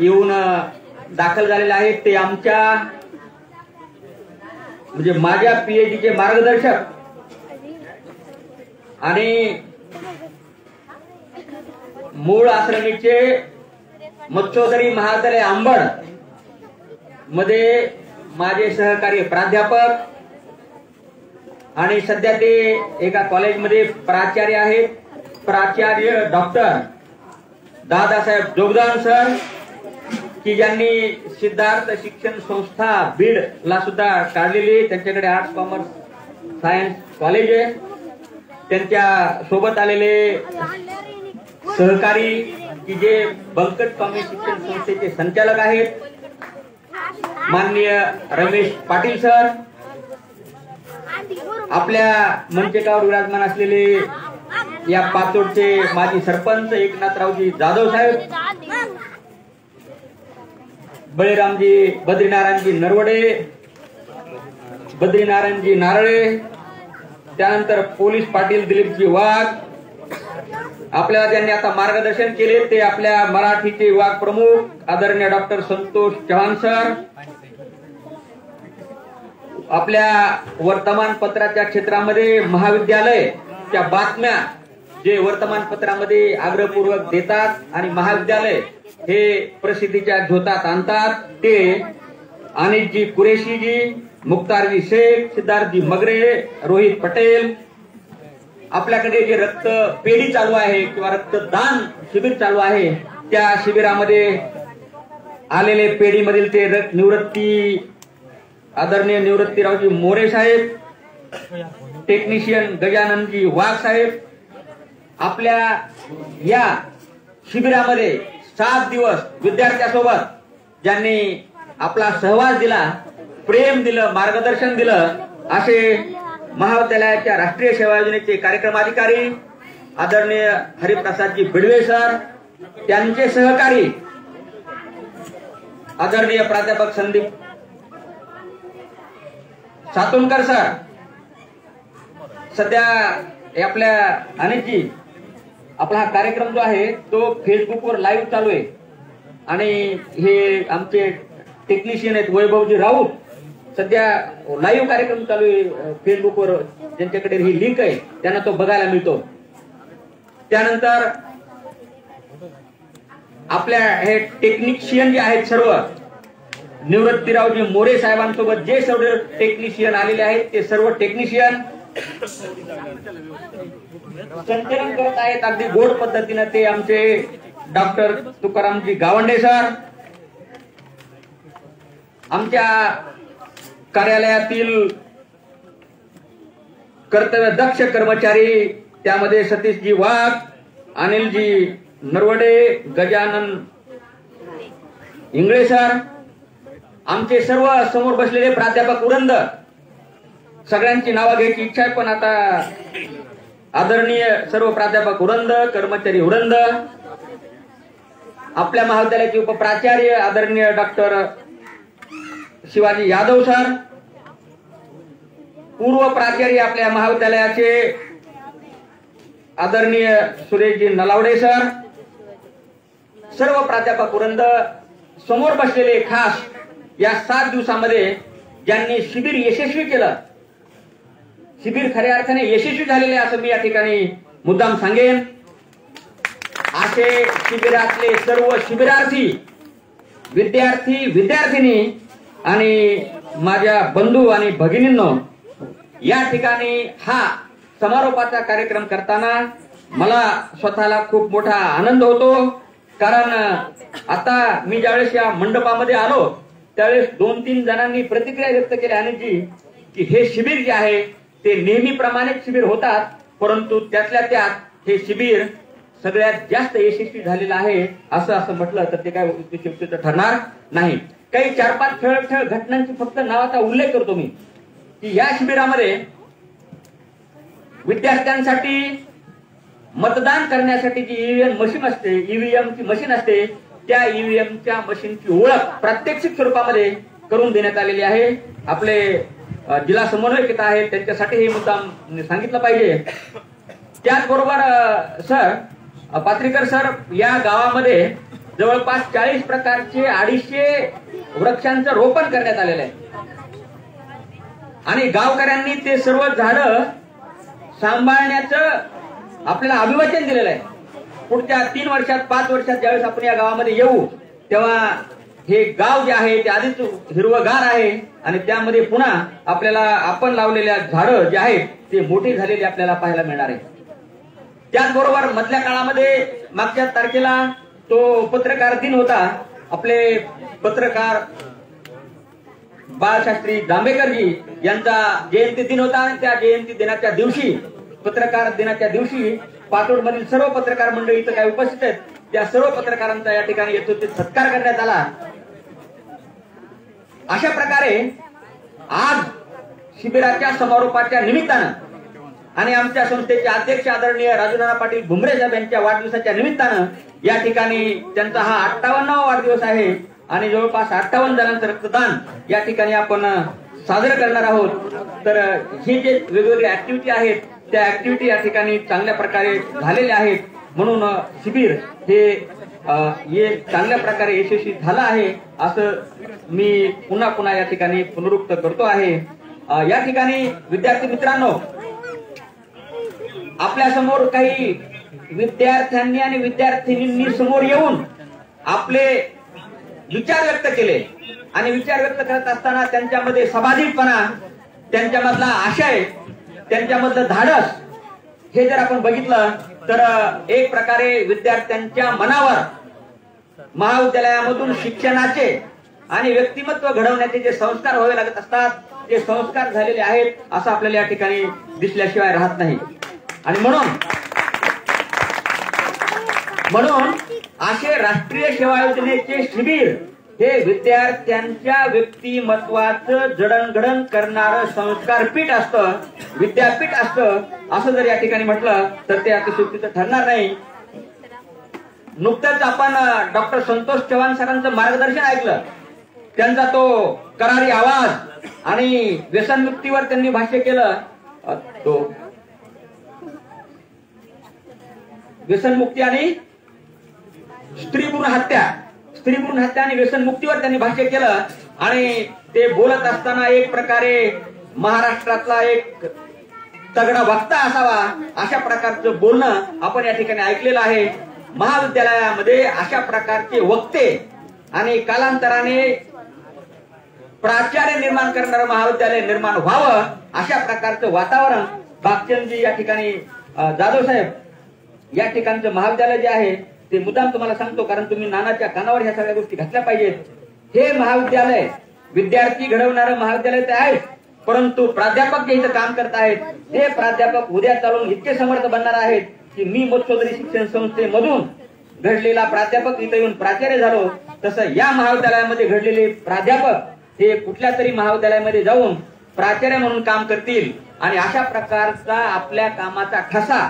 C: येऊन दाखल झालेले आहेत. ते आमच्या म्हणजे माझ्या पीएचडीचे मार्गदर्शक आणि मूळ आश्रमीचे मत्स्योदरी महाविद्यालय आंबड मध्ये माझे सहकारी प्राध्यापक आणि सध्या ते एका कॉलेजमध्ये प्राचार्य आहेत प्राचार्य डॉक्टर दादासाहेब जोगदान सर की ज्यांनी सिद्धार्थ शिक्षण संस्था बीड ला सुद्धा काढलेली आहे. त्यांच्याकडे आर्ट्स कॉमर्स सायन्स कॉलेज आहे. त्यांच्यासोबत आलेले सहकारी की जे बंकट स्वामी शिक्षण संस्थेचे संचालक आहेत. माननीय रमेश पाटील सर आपल्या मंचकावर विराजमान असलेले या पाचोडचे माजी सरपंच एकनाथरावजी जाधव साहेब बळीरामजी बद्रीनारायणजी नरवडे बद्रीनारायणजी नारळे त्यानंतर पोलीस पाटील दिलीपजी वाघ आपल्याला ज्यांनी आता मार्गदर्शन केले ते आपल्या मराठीचे विभाग प्रमुख आदरणीय डॉक्टर संतोष चव्हाण सर. आपल्या वर्तमानपत्राच्या क्षेत्रामध्ये महाविद्यालयच्या बातम्या जे वर्तमानपत्रामध्ये आग्रहपूर्वक देतात आणि महाविद्यालय हे प्रसिद्धीच्या झोतात आणतात ते अनितजी कुरेशीजी मुक्तारजी शेख सिद्धार्थजी मगरे रोहित पटेल आपल्याकडे जे रक्त पेढी चालू आहे किंवा रक्तदान शिबिर चालू आहे त्या शिबिरामध्ये आलेले पेढीमधील ते रक्त निवृत्ती आदरणीय निवृत्तीरावजी मोरे साहेब टेक्निशियन गजाननजी वाघ साहेब आपल्या या शिबिरामध्ये सात दिवस विद्यार्थ्यासोबत ज्यांनी आपला सहवास दिला प्रेम दिलं मार्गदर्शन दिलं असे महाविद्यालयाच्या राष्ट्रीय सेवा योजनेचे कार्यक्रम अधिकारी आदरणीय हरिप्रसादजी बिडवे सर त्यांचे सहकारी आदरणीय प्राध्यापक संदीप सातोनकर सर सध्या आपल्या अनिलजी आपला हा कार्यक्रम जो आहे तो फेसबुकवर लाईव्ह चालू आहे. आणि हे आमचे टेक्निशियन आहेत वैभवजी राऊत. सध्या लाईव्ह कार्यक्रम चालू आहे फेसबुकवर ज्यांच्याकडे ही लिंक आहे त्यांना तो बघायला मिळतो. त्यानंतर आपल्या हे टेक्निशियन जे आहेत सर्व निवृत्तीरावजी मोरे साहेबांसोबत जे सर्व टेक्निशियन आलेले आहेत ते सर्व टेक्निशियन संचलन करत आहेत. अगदी गोड पद्धतीनं ते आमचे डॉक्टर तुकारामजी गावंडे सर आमच्या कार्यालयातील कर्तव्य दक्ष कर्मचारी त्यामध्ये सतीशजी वाघ अनिलजी नरवडे गजानन इंगळे सर आमचे सर्व समोर बसलेले प्राध्यापक उरंद सगळ्यांची नावं घ्यायची इच्छा आहे पण आता आदरणीय सर्व प्राध्यापक उरंद कर्मचारी उरंद आपल्या महाविद्यालयाचे उपप्राचार्य आदरणीय डॉक्टर शिवाजी यादव सर पूर्व प्राचार्य आपल्या महाविद्यालयाचे आदरणीय सुरेशजी नलावडे सर सर्व प्राध्यापक वृंद समोर बसलेले खास या सात दिवसामध्ये ज्यांनी शिबिर यशस्वी केलं शिबिर खऱ्या अर्थाने यशस्वी झालेले असं मी या ठिकाणी मुद्दाम सांगेन. असे शिबिरातले सर्व शिबिरार्थी विद्यार्थी विद्यार्थिनी आणि माझ्या बंधू आणि भगिनींनो या ठिकाणी हा समारोपाचा कार्यक्रम करताना मला स्वतःला खूप मोठा आनंद होतो. कारण आता मी ज्यावेळेस या मंडपामध्ये आलो त्यावेळेस दोन तीन जणांनी प्रतिक्रिया व्यक्त केल्या आणि जी की हे शिबिर जे आहे ते नेहमीप्रमाणेच शिबिर होतात परंतु त्यातल्या त्यात हे शिबिर सगळ्यात जास्त यशस्वी झालेलं आहे असं असं म्हटलं तर ते काय उपयुक्त ठरणार नाही. काही चार पाच खेळ ठळ घटनांची फक्त नावाचा उल्लेख करतो मी. की या शिबिरामध्ये विद्यार्थ्यांसाठी मतदान करण्यासाठी जी ईव्हीएम मशीन असते ईव्हीएमची मशीन असते त्या ईव्हीएमच्या मशीनची ओळख प्रात्यक्षिक स्वरूपामध्ये करून देण्यात आलेली आहे. आपले जिल्हा समन्वयक आहेत त्यांच्यासाठी हे मुद्दाम सांगितलं पाहिजे. त्याचबरोबर सर पात्रीकर सर या गावामध्ये जवळपास चाळीस प्रकारचे अडीचशे वृक्षांचं रोपण करण्यात आलेलं आहे. आणि गावकऱ्यांनी ते सर्व झाडं सांभाळण्याचं आपल्याला अभिवाचन दिलेलं आहे. पुढच्या तीन वर्षात पाच वर्षात ज्यावेळेस आपण या गावामध्ये येऊ तेव्हा हे गाव जे आहे ते आधीच हिरवगार आहे. आणि त्यामध्ये पुन्हा आपल्याला आपण लावलेल्या झाडं जे आहेत ते मोठी झालेली आपल्याला पाहायला मिळणार आहे. त्याचबरोबर मधल्या काळामध्ये मागच्या तारखेला तो पत्रकार दिन होता. आपले पत्रकार बाळशास्त्री जांभेकरजी यांचा जयंती दिन होता आणि त्या जयंती दिनाच्या दिवशी पत्रकार दिनाच्या दिवशी पातोड मधील सर्व पत्रकार मंडळी इथं काय उपस्थित आहेत त्या सर्व पत्रकारांचा या ठिकाणी यथोचित सत्कार करण्यात आला. अशा प्रकारे आज शिबिराच्या समारोपाच्या निमित्तानं आणि आमच्या संस्थेचे अध्यक्ष आदरणीय राजूनाना पाटील भुमरे साहेब यांच्या वाढदिवसाच्या निमित्तानं या ठिकाणी त्यांचा हा अठ्ठावन्नावा वाढदिवस आहे. आणि जवळपास अठ्ठावन्न जणांचं रक्तदान या ठिकाणी आपण साजरं करणार आहोत. तर ही हे जे वेगवेगळे ऍक्टिव्हिटी आहेत त्या ऍक्टिव्हिटी या ठिकाणी चांगल्या प्रकारे झालेल्या आहेत. म्हणून शिबिर हे चांगल्या प्रकारे यशस्वी झालं आहे असं मी पुन्हा पुन्हा या ठिकाणी पुनरुक्त करतो आहे. या ठिकाणी विद्यार्थी मित्रांनो आपल्यासमोर काही विद्यार्थ्यांनी आणि विद्यार्थिनींनी समोर येऊन आपले विचार व्यक्त केले. आणि विचार व्यक्त करत असताना त्यांच्यामध्ये सबाधिकपणा त्यांच्यामधला आशय त्यांच्यामधलं धाडस हे जर आपण बघितलं तर एक प्रकारे विद्यार्थ्यांच्या मनावर महाविद्यालयामधून शिक्षणाचे आणि व्यक्तिमत्व घडवण्याचे जे संस्कार व्हावे लागत असतात ते संस्कार झालेले आहेत असं आपल्याला या ठिकाणी दिसल्याशिवाय राहत नाही. आणि म्हणून म्हणून असे राष्ट्रीय सेवा योजनेचे शिबिर हे विद्यार्थ्यांच्या व्यक्तिमत्वाचं जडणघडण करणारं संस्कारपीठ असतं विद्यापीठ असतं असं जर या ठिकाणी म्हटलं तर ते अतिशयोक्तीचं ठरणार नाही. नुकतंच आपण डॉक्टर संतोष चव्हाण सरांचं मार्गदर्शन ऐकलं. त्यांचा तो करारी आवाज आणि व्यसनमुक्तीवर त्यांनी भाष्य केलं. तो व्यसनमुक्ती आणि स्त्री भ्रूण हत्या. स्त्री भ्रूण हत्या आणि व्यसनमुक्तीवर त्यांनी भाष्य केलं आणि ते बोलत असताना एक प्रकारे महाराष्ट्रातला एक तगडा वक्ता असावा अशा प्रकारचं बोलणं आपण या ठिकाणी ऐकलेलं आहे. महाविद्यालयामध्ये अशा प्रकारचे वक्ते आणि कालांतराने प्राचार्य निर्माण करणारं महाविद्यालय निर्माण व्हावं अशा प्रकारचं वातावरण बागचंदजी या ठिकाणी जाधव साहेब या ठिकाणचं महाविद्यालय जे आहे ते मुद्दाम तुम्हाला सांगतो कारण तुम्ही नानाच्या कानावर ह्या सगळ्या गोष्टी घातल्या पाहिजेत. हे महाविद्यालय विद्यार्थी घडवणारं महाविद्यालय ते आहे परंतु प्राध्यापक जे इथं काम करत आहेत ते प्राध्यापक उद्या चालून इतके समर्थ बनणार आहेत की मी मत्स्योदरी शिक्षण संस्थेमधून घडलेला प्राध्यापक इथं येऊन प्राचार्य झालो तसं या महाविद्यालयामध्ये घडलेले प्राध्यापक हे कुठल्या तरी महाविद्यालयामध्ये जाऊन प्राचार्य म्हणून काम करतील. आणि अशा प्रकारचा आपल्या कामाचा ठसा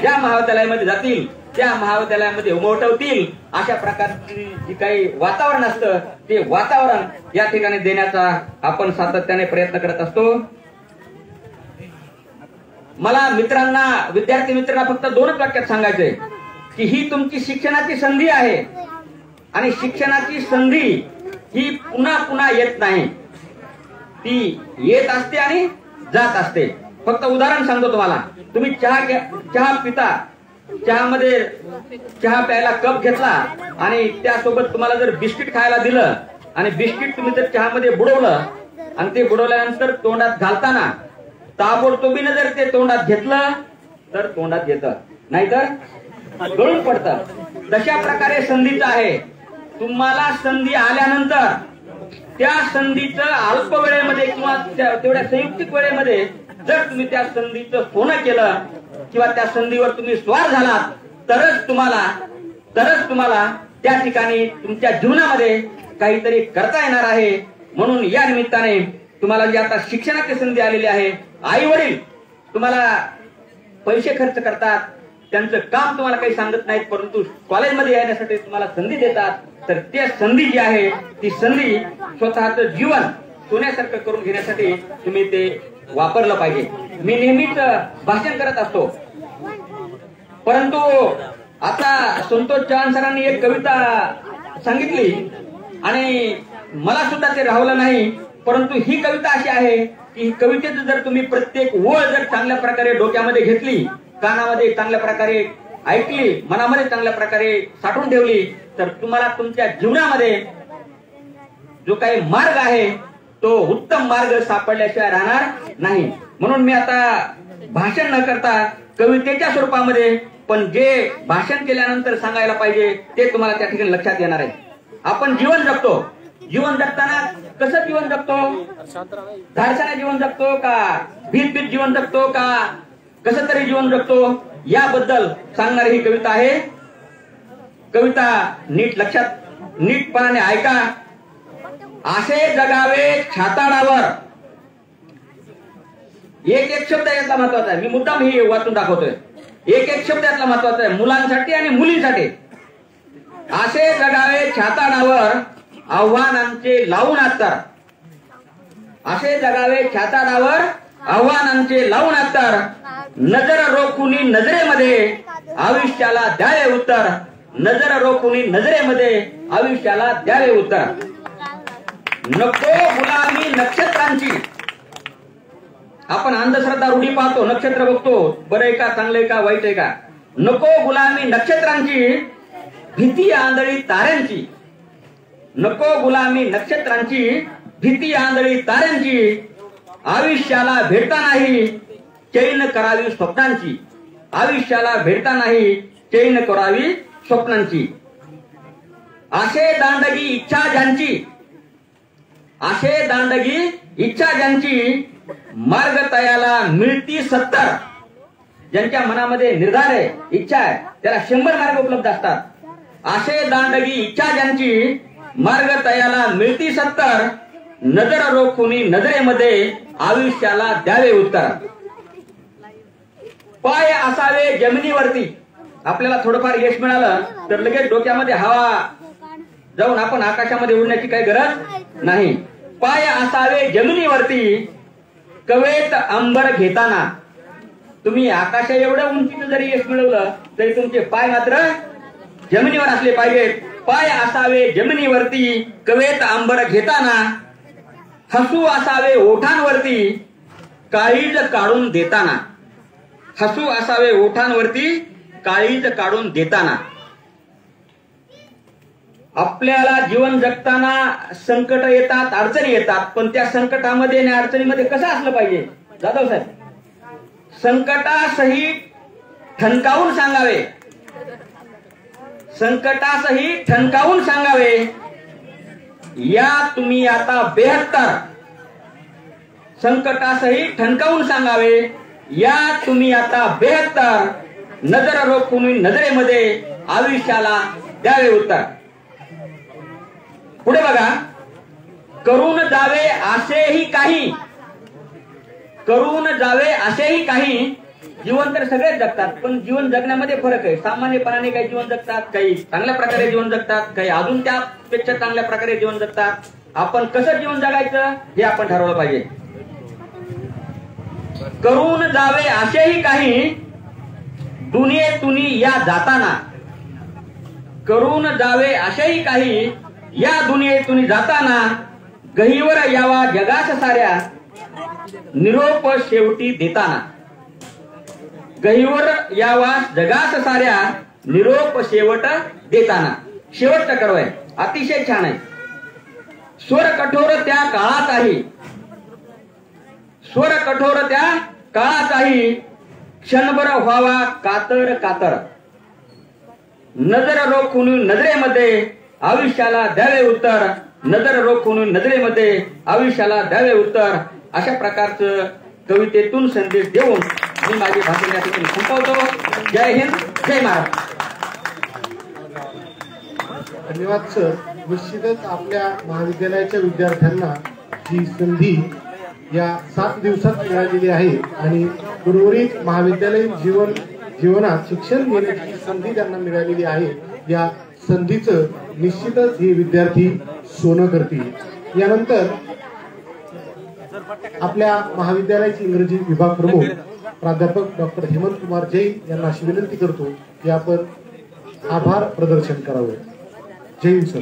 C: ज्या महाविद्यालयामध्ये जातील त्या महाविद्यालयामध्ये उमटवतील अशा प्रकारची जी काही वातावरण असतं ते वातावरण या ठिकाणी देण्याचा आपण सातत्याने प्रयत्न करत असतो. मला मित्रांना विद्यार्थी मित्रांना फक्त दोनच वाक्यात सांगायचंय की ही तुमची शिक्षणाची संधी आहे. आणि शिक्षणाची संधी ही पुन्हा पुन्हा येत नाही. ती येत असते आणि जात असते. फक्त उदाहरण सांगतो तुम्हाला. तुम्ही चहा चहा पिता. चहामध्ये चहा प्यायला कप घेतला आणि त्यासोबत तुम्हाला जर बिस्किट खायला दिलं आणि बिस्किट तुम्ही जर चहामध्ये बुडवलं आणि ते बुडवल्यानंतर तोंडात घालताना ताबडतोबीनं जर ते तोंडात घेतलं तर तोंडात येतं नाहीतर गळून पडतं. तशा प्रकारे संधीचं आहे. तुम्हाला संधी आल्यानंतर त्या संधीचं अल्प वेळेमध्ये किंवा तेवढ्या संयुक्तिक वेळेमध्ये जर तुम्ही त्या संधीचं सोनं केलं किंवा त्या संधीवर तुम्ही स्वार झालात तरच तुम्हाला तरच तुम्हाला त्या ठिकाणी तुमच्या जीवनामध्ये काहीतरी करता येणार आहे. म्हणून या निमित्ताने तुम्हाला जी आता शिक्षणाची संधी आलेली आहे आई वडील तुम्हाला पैसे खर्च करतात त्यांचं काम तुम्हाला काही सांगत नाहीत परंतु कॉलेजमध्ये येण्यासाठी तुम्हाला संधी देतात तर त्या संधी जी आहे ती संधी स्वतःचं जीवन सोन्यासारखं करून घेण्यासाठी तुम्ही ते वापरलं पाहिजे. मी नेहमीच भाषण करत असतो. परंतु आता संतोष चव्हाण सरांनी एक कविता सांगितली आणि मला सुद्धा ते राहवलं नाही परंतु ही कविता अशी आहे की ही कवितेचं जर तुम्ही प्रत्येक ओळ जर चांगल्या प्रकारे डोक्यामध्ये घेतली कानामध्ये चांगल्या प्रकारे ऐकली मनामध्ये चांगल्या प्रकारे साठवून ठेवली तर तुम्हाला तुमच्या जीवनामध्ये जो काही मार्ग आहे तो उत्तम मार्ग सापडल्याशिवाय राहणार नाही. म्हणून मी आता भाषण न करता कवितेच्या स्वरूपामध्ये पण जे भाषण केल्यानंतर सांगायला पाहिजे ते तुम्हाला त्या ठिकाणी लक्षात येणार आहे. आपण जीवन जगतो. जीवन जगताना कसं जीवन जगतो? धाडसाने जीवन जगतो का? भीत भीत जीवन जगतो का? कसं तरी जीवन जगतो? याबद्दल सांगणारी ही कविता आहे. कविता नीट लक्षात नीटपणाने ऐका. असे जगावे छाताडावर. एक एक शब्द यातला महत्त्वाचा आहे. मी मुद्दाम हे वाचून दाखवतोय. एक एक शब्द यातला महत्त्वाचा आहे. मुलांसाठी आणि मुलींसाठी. असे जगावे छाताडावर आव्हानांचे लावून अत्तर असे जगावे छाताडावर आव्हानांचे लावून अत्तर नजर रोखुनी नजरेमध्ये आयुष्याला द्यावे उत्तर. नजर रोखुनी नजरेमध्ये आयुष्याला द्यावे उत्तर. नको गुलामी नक्षत्रांची. आपण अंधश्रद्धा रूढी पाहतो नक्षत्र बघतो. बरं आहे का चांगलं आहे का वाईट आहे का? नको गुलामी नक्षत्रांची भीती आंधळी ताऱ्यांची. नको गुलामी नक्षत्रांची भीती आंधळी ताऱ्यांची. आयुष्याला भेटता नाही चैन करावी स्वप्नांची. आयुष्याला भेटता नाही चैन करावी स्वप्नांची. असे दांडगी इच्छा ज्यांची असे दांडगी इच्छा ज्यांची मार्ग तयाला मिळती सत्तर. ज्यांच्या मनामध्ये निर्धार आहे इच्छा आहे त्याला शंभर मार्ग उपलब्ध असतात. असे दांडगी इच्छा ज्यांची मार्ग तयाला मिळती सत्तर. नजर रोखुनी नजरेमध्ये आयुष्याला द्यावे उत्तर. पाय असावे जमिनीवरती. आपल्याला थोडंफार यश मिळालं तर लगेच डोक्यामध्ये हवा. जाऊन आपण आकाशामध्ये उडण्याची काही गरज नाही. पाय असावे जमिनीवरती. कवेत अंबर घेताना. तुम्ही आकाशा एवढ्या उंचीचं जरी यश मिळवलं तरी तुमचे पाय मात्र जमिनीवर असले पाहिजेत. पाय असावे जमिनीवरती कवेत अंबर घेताना. हसू असावे ओठांवरती काळीज काढून देताना. हसू असावे ओठांवरती काळीज काढून देताना. आपल्याला जीवन जगताना संकट येतात अडचणी येतात पण त्या संकटामध्ये आणि अडचणीमध्ये कसं असलं पाहिजे? जाधव साहेब संकटासहित ठणकावून सांगावे. संकटासहित ठणकावून सांगावे. या तुम्ही आता बेहत्तर. संकटासहित ठणकावून सांगावे. या तुम्ही आता बेहत्तर. नजर रोखून नजरेमध्ये आयुष्याला द्यावे उत्तर. पुढे बघा. करून जावे असेही काही. करून जावे असेही काही. जीवन तर सगळेच जगतात पण जीवन जगण्यामध्ये फरक आहे. सामान्यपणाने काही जीवन जगतात काही चांगल्या प्रकारे जीवन जगतात काही अजून त्यापेक्षा चांगल्या प्रकारे जीवन जगतात. आपण कसं जीवन जगायचं हे आपण ठरवलं पाहिजे. करून जावे असेही काही. दुनियेतुनी या जाताना. करून जावे असेही काही. या दुनियेतून जाताना गहीवर यावा जगास साऱ्या निरोप शेवटी देताना. गहीवर यावा जगास साऱ्या निरोप शेवट देताना. शेवटचा कडव आहे अतिशय छान आहे. स्वर कठोर त्या काळात आहे स्वर कठोर त्या काळात आहे क्षणभर व्हावा कातर कातर. नजर रोखून नजरेमध्ये आयुष्याला द्यावे उत्तर नजर रोखून नजरेमध्ये आयुष्याला द्यावे उत्तर. अशा प्रकारचं कवितेतून संदेश देऊन मी माझे भाषण या ठिकाणी संपवतो. जय हिंद जय महाराष्ट्र
A: धन्यवाद सर. निश्चितच आपल्या महाविद्यालयाच्या विद्यार्थ्यांना ही संधी या सात दिवसात मिळालेली आहे आणि उर्वरित महाविद्यालयीन जीवन जीवनात शिक्षण घेण्याची संधी त्यांना मिळालेली आहे या संधीचं निश्चितच हे विद्यार्थी सोनं करतील. यानंतर आपल्या महाविद्यालयाचे इंग्रजी विभाग प्रमुख प्राध्यापक डॉक्टर हेमंत कुमार जैन यांना अशी विनंती करतो की आपण आभार प्रदर्शन करावं. जय हिंद सर.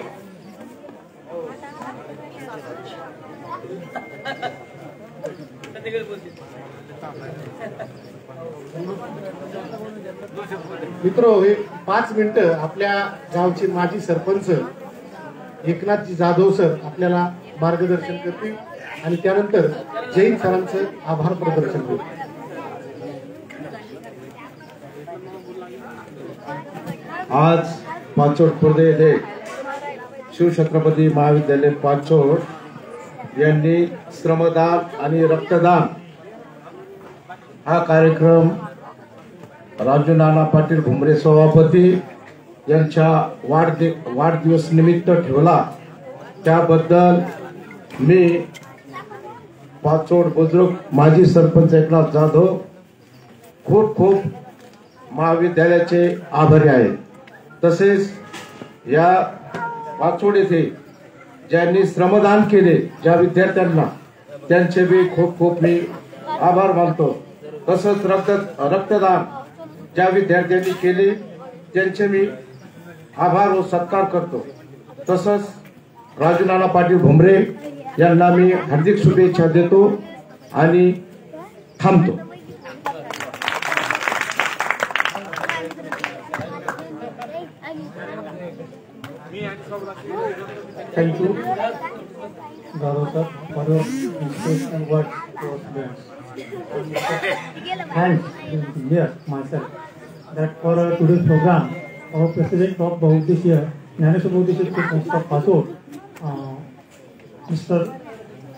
A: मित्र हे पाच मिनिटं आपल्या गावचे माजी सरपंच एकनाथजी जाधव सर आपल्याला मार्गदर्शन करतील आणि त्यानंतर जैन सरांचं आभार प्रदर्शन होईल.
K: आज पाचोड खुर्दे येथे शिवछत्रपती महाविद्यालय पाचोड यांनी श्रमदान आणि रक्तदान हा कार्यक्रम राजू नाना पाटील भुमरे सभापती यांच्या वाढदि वाढदिवस निमित्त ठेवला. त्याबद्दल मी पाचोड बुजुर्ग माजी सरपंच एकनाथ जाधव खूप खूप महाविद्यालयाचे आभारी आहे तसेच या पाचोड येथे ज्यांनी श्रमदान केले ज्या विद्यार्थ्यांना त्यांचे मी खूप खूप मी आभार मानतो. तसंच रक्त रक्तदान ज्या विद्यार्थ्यांनी केले त्यांचे मी आभार व सत्कार करतो. तसंच राजूनाला पाटील भुमरे यांना मी हार्दिक शुभेच्छा देतो आणि थांबतो.
L: Thank you thank you thank you my sir that for uh, today's program, our president of Bhaudishya, Nyaneshwabhaudishya Trust of Pasod, uh, Mr.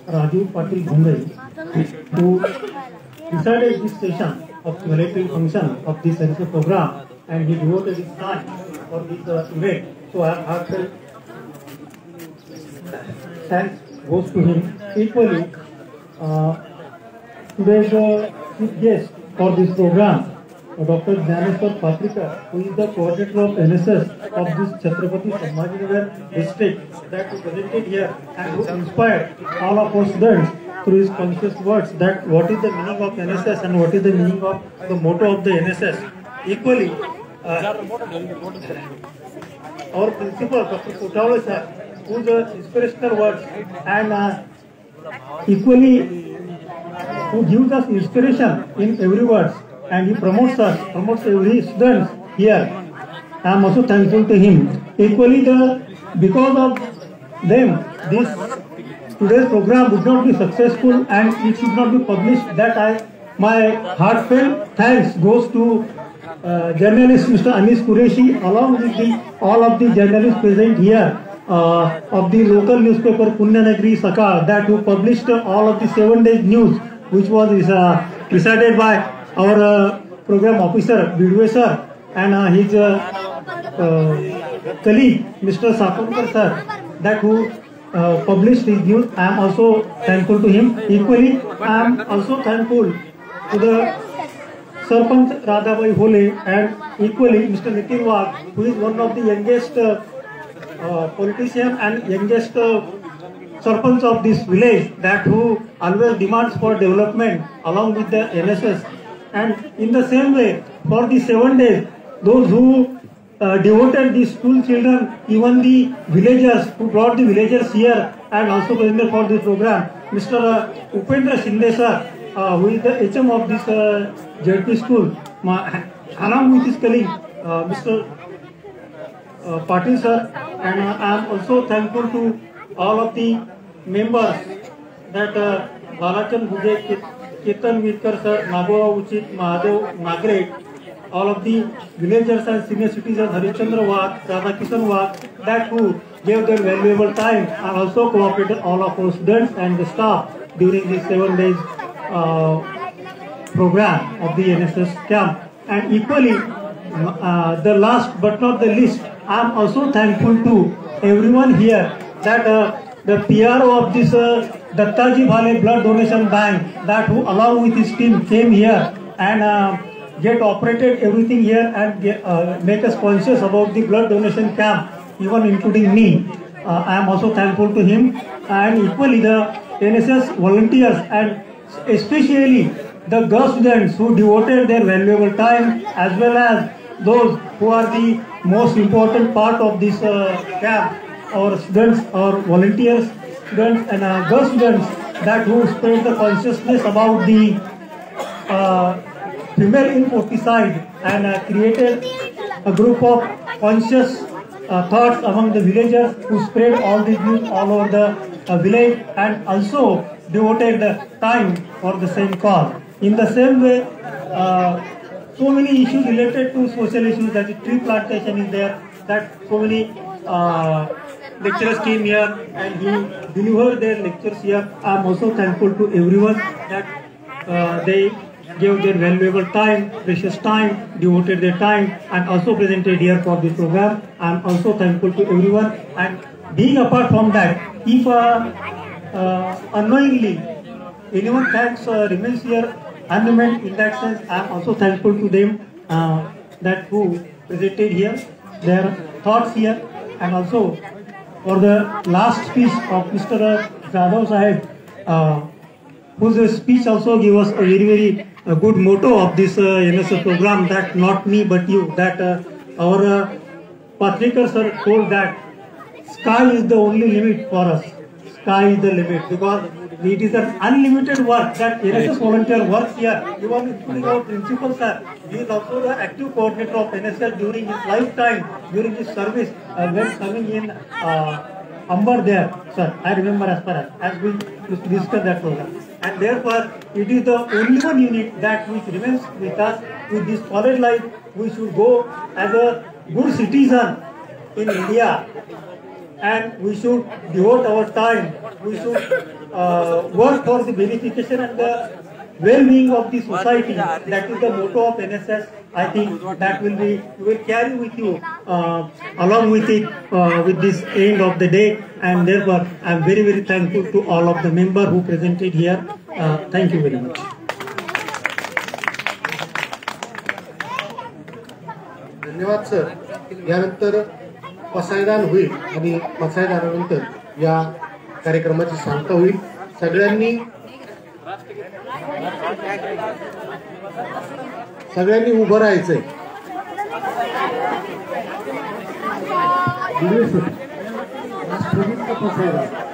L: Raju Patil Bhandai, who decided this session of celebrating function of this Sansya program and he devoted his time for this uh, event. So I have to thanks goes to him. Equally, uh, today's uh, guest for this program Dr. Jnaneshwar Patrika, who is the coordinator of NSS of this Chhatrapati Sambhajinagar district that is presented here and who inspired all of our students through his conscious words that what is the meaning of NSS and what is the meaning of the motto of the NSS. Equally, uh, our principal, Dr. Kotawale sir, whose uh, inspirational words and uh, equally who gives us inspiration in every word and he promotes us, promotes every student here. I am also thankful to him. Equally, the because of them, this today's program would not be successful and it should not be published. That I my heartfelt thanks goes to uh, journalist Mr. Anis Qureshi along with the, all of the journalists present here uh, of the local newspaper Punyanagri Sakal that who published uh, all of the seven days news which was uh, decided by our uh, program officer Bidwe sir and uh, his uh, uh, colleague Mr. Sakunkar sir that who uh, published his news. I am also thankful to him. Equally, I am also thankful to the Sarpanch Radhabai Hole and equally Mr. Nitin Wag, who is one of the youngest uh, uh, politician and youngest uh, Sarpanch of this village that who always demands for development along with the NSS. And in the same way, for the seven days, those who uh, devoted the school children, even the villagers who brought the villagers here and also presented for this program, Mr. Uh, Upendra Shinde sir, uh, who is the HM of this uh, JP school, ma- along with his colleague, uh, Mr. Uh, Patil sir, and uh, I am also thankful to all of the members that uh, Balachan Bhude, Ketan Vitkar sir, Nagova Uchit, Mahadev Nagre, all of the villagers and senior citizens, Harichandra Wag, Radhakishan Wag, that who gave their valuable time and also cooperated all of our students and the staff during this seven days uh, program of the NSS camp. And equally, uh, the last but not the least, I am also thankful to everyone here that uh, the PRO of this uh, Dattaji Bhale Blood Donation Bank that who along with his team came here and uh, get operated everything here and get, uh, make us conscious about the blood donation camp, even including me. Uh, I am also thankful to him and equally the NSS volunteers and especially the girl students who devoted their valuable time as well as those who are the most important part of this uh, camp, our students, our volunteers, students and uh, girl students that who spread the consciousness about the uh, female infanticide and uh, created a group of conscious uh, thoughts among the villagers who spread all these news all over the uh, village and also devoted time for the same cause. In the same way, uh, so many issues related to social issues that tree plantation is there, that so many uh, lecturers came here and he delivered their lectures here. I am also thankful to everyone that uh, they gave their valuable time, precious time, devoted their time and also presented here for this program. I am also thankful to everyone and being apart from that, if uh, uh, unknowingly anyone thanks uh, remains here unnamed in that sense, I am also thankful to them uh, that who presented here, their thoughts here and also for the last speech of Mr. Jadhav Sahib, uh, whose speech also gave us a very, very uh, good motto of this uh, NSS program that not me but you, that uh, our uh, Patrikar sir told that sky is the only limit for us. Sky is the limit because it is an unlimited work that NSS volunteer works here. Even including our principal sir, he is also the active coordinator of NSS during his lifetime, during his service, uh, when coming in uh, Amber there, sir. I remember as far as, as we discussed that program. And therefore, it is the only one unit that which remains with us with this college life. We should go as a good citizen in India and we should devote our time. We should uh, work for the benefication and the well-being of the society. That is the motto of NSS. I think that will be will carry with you uh, along with it uh, with this end of the day. And therefore, I am very very thankful to all of the members who presented here. Uh, thank you very much.
A: धन्यवाद sir यानंतर पसायदान होईल आणि पसायदानानंतर या कार्यक्रमाची सांगता होईल. सगळ्यांनी सगळ्यांनी उभं राहायचंय. आहे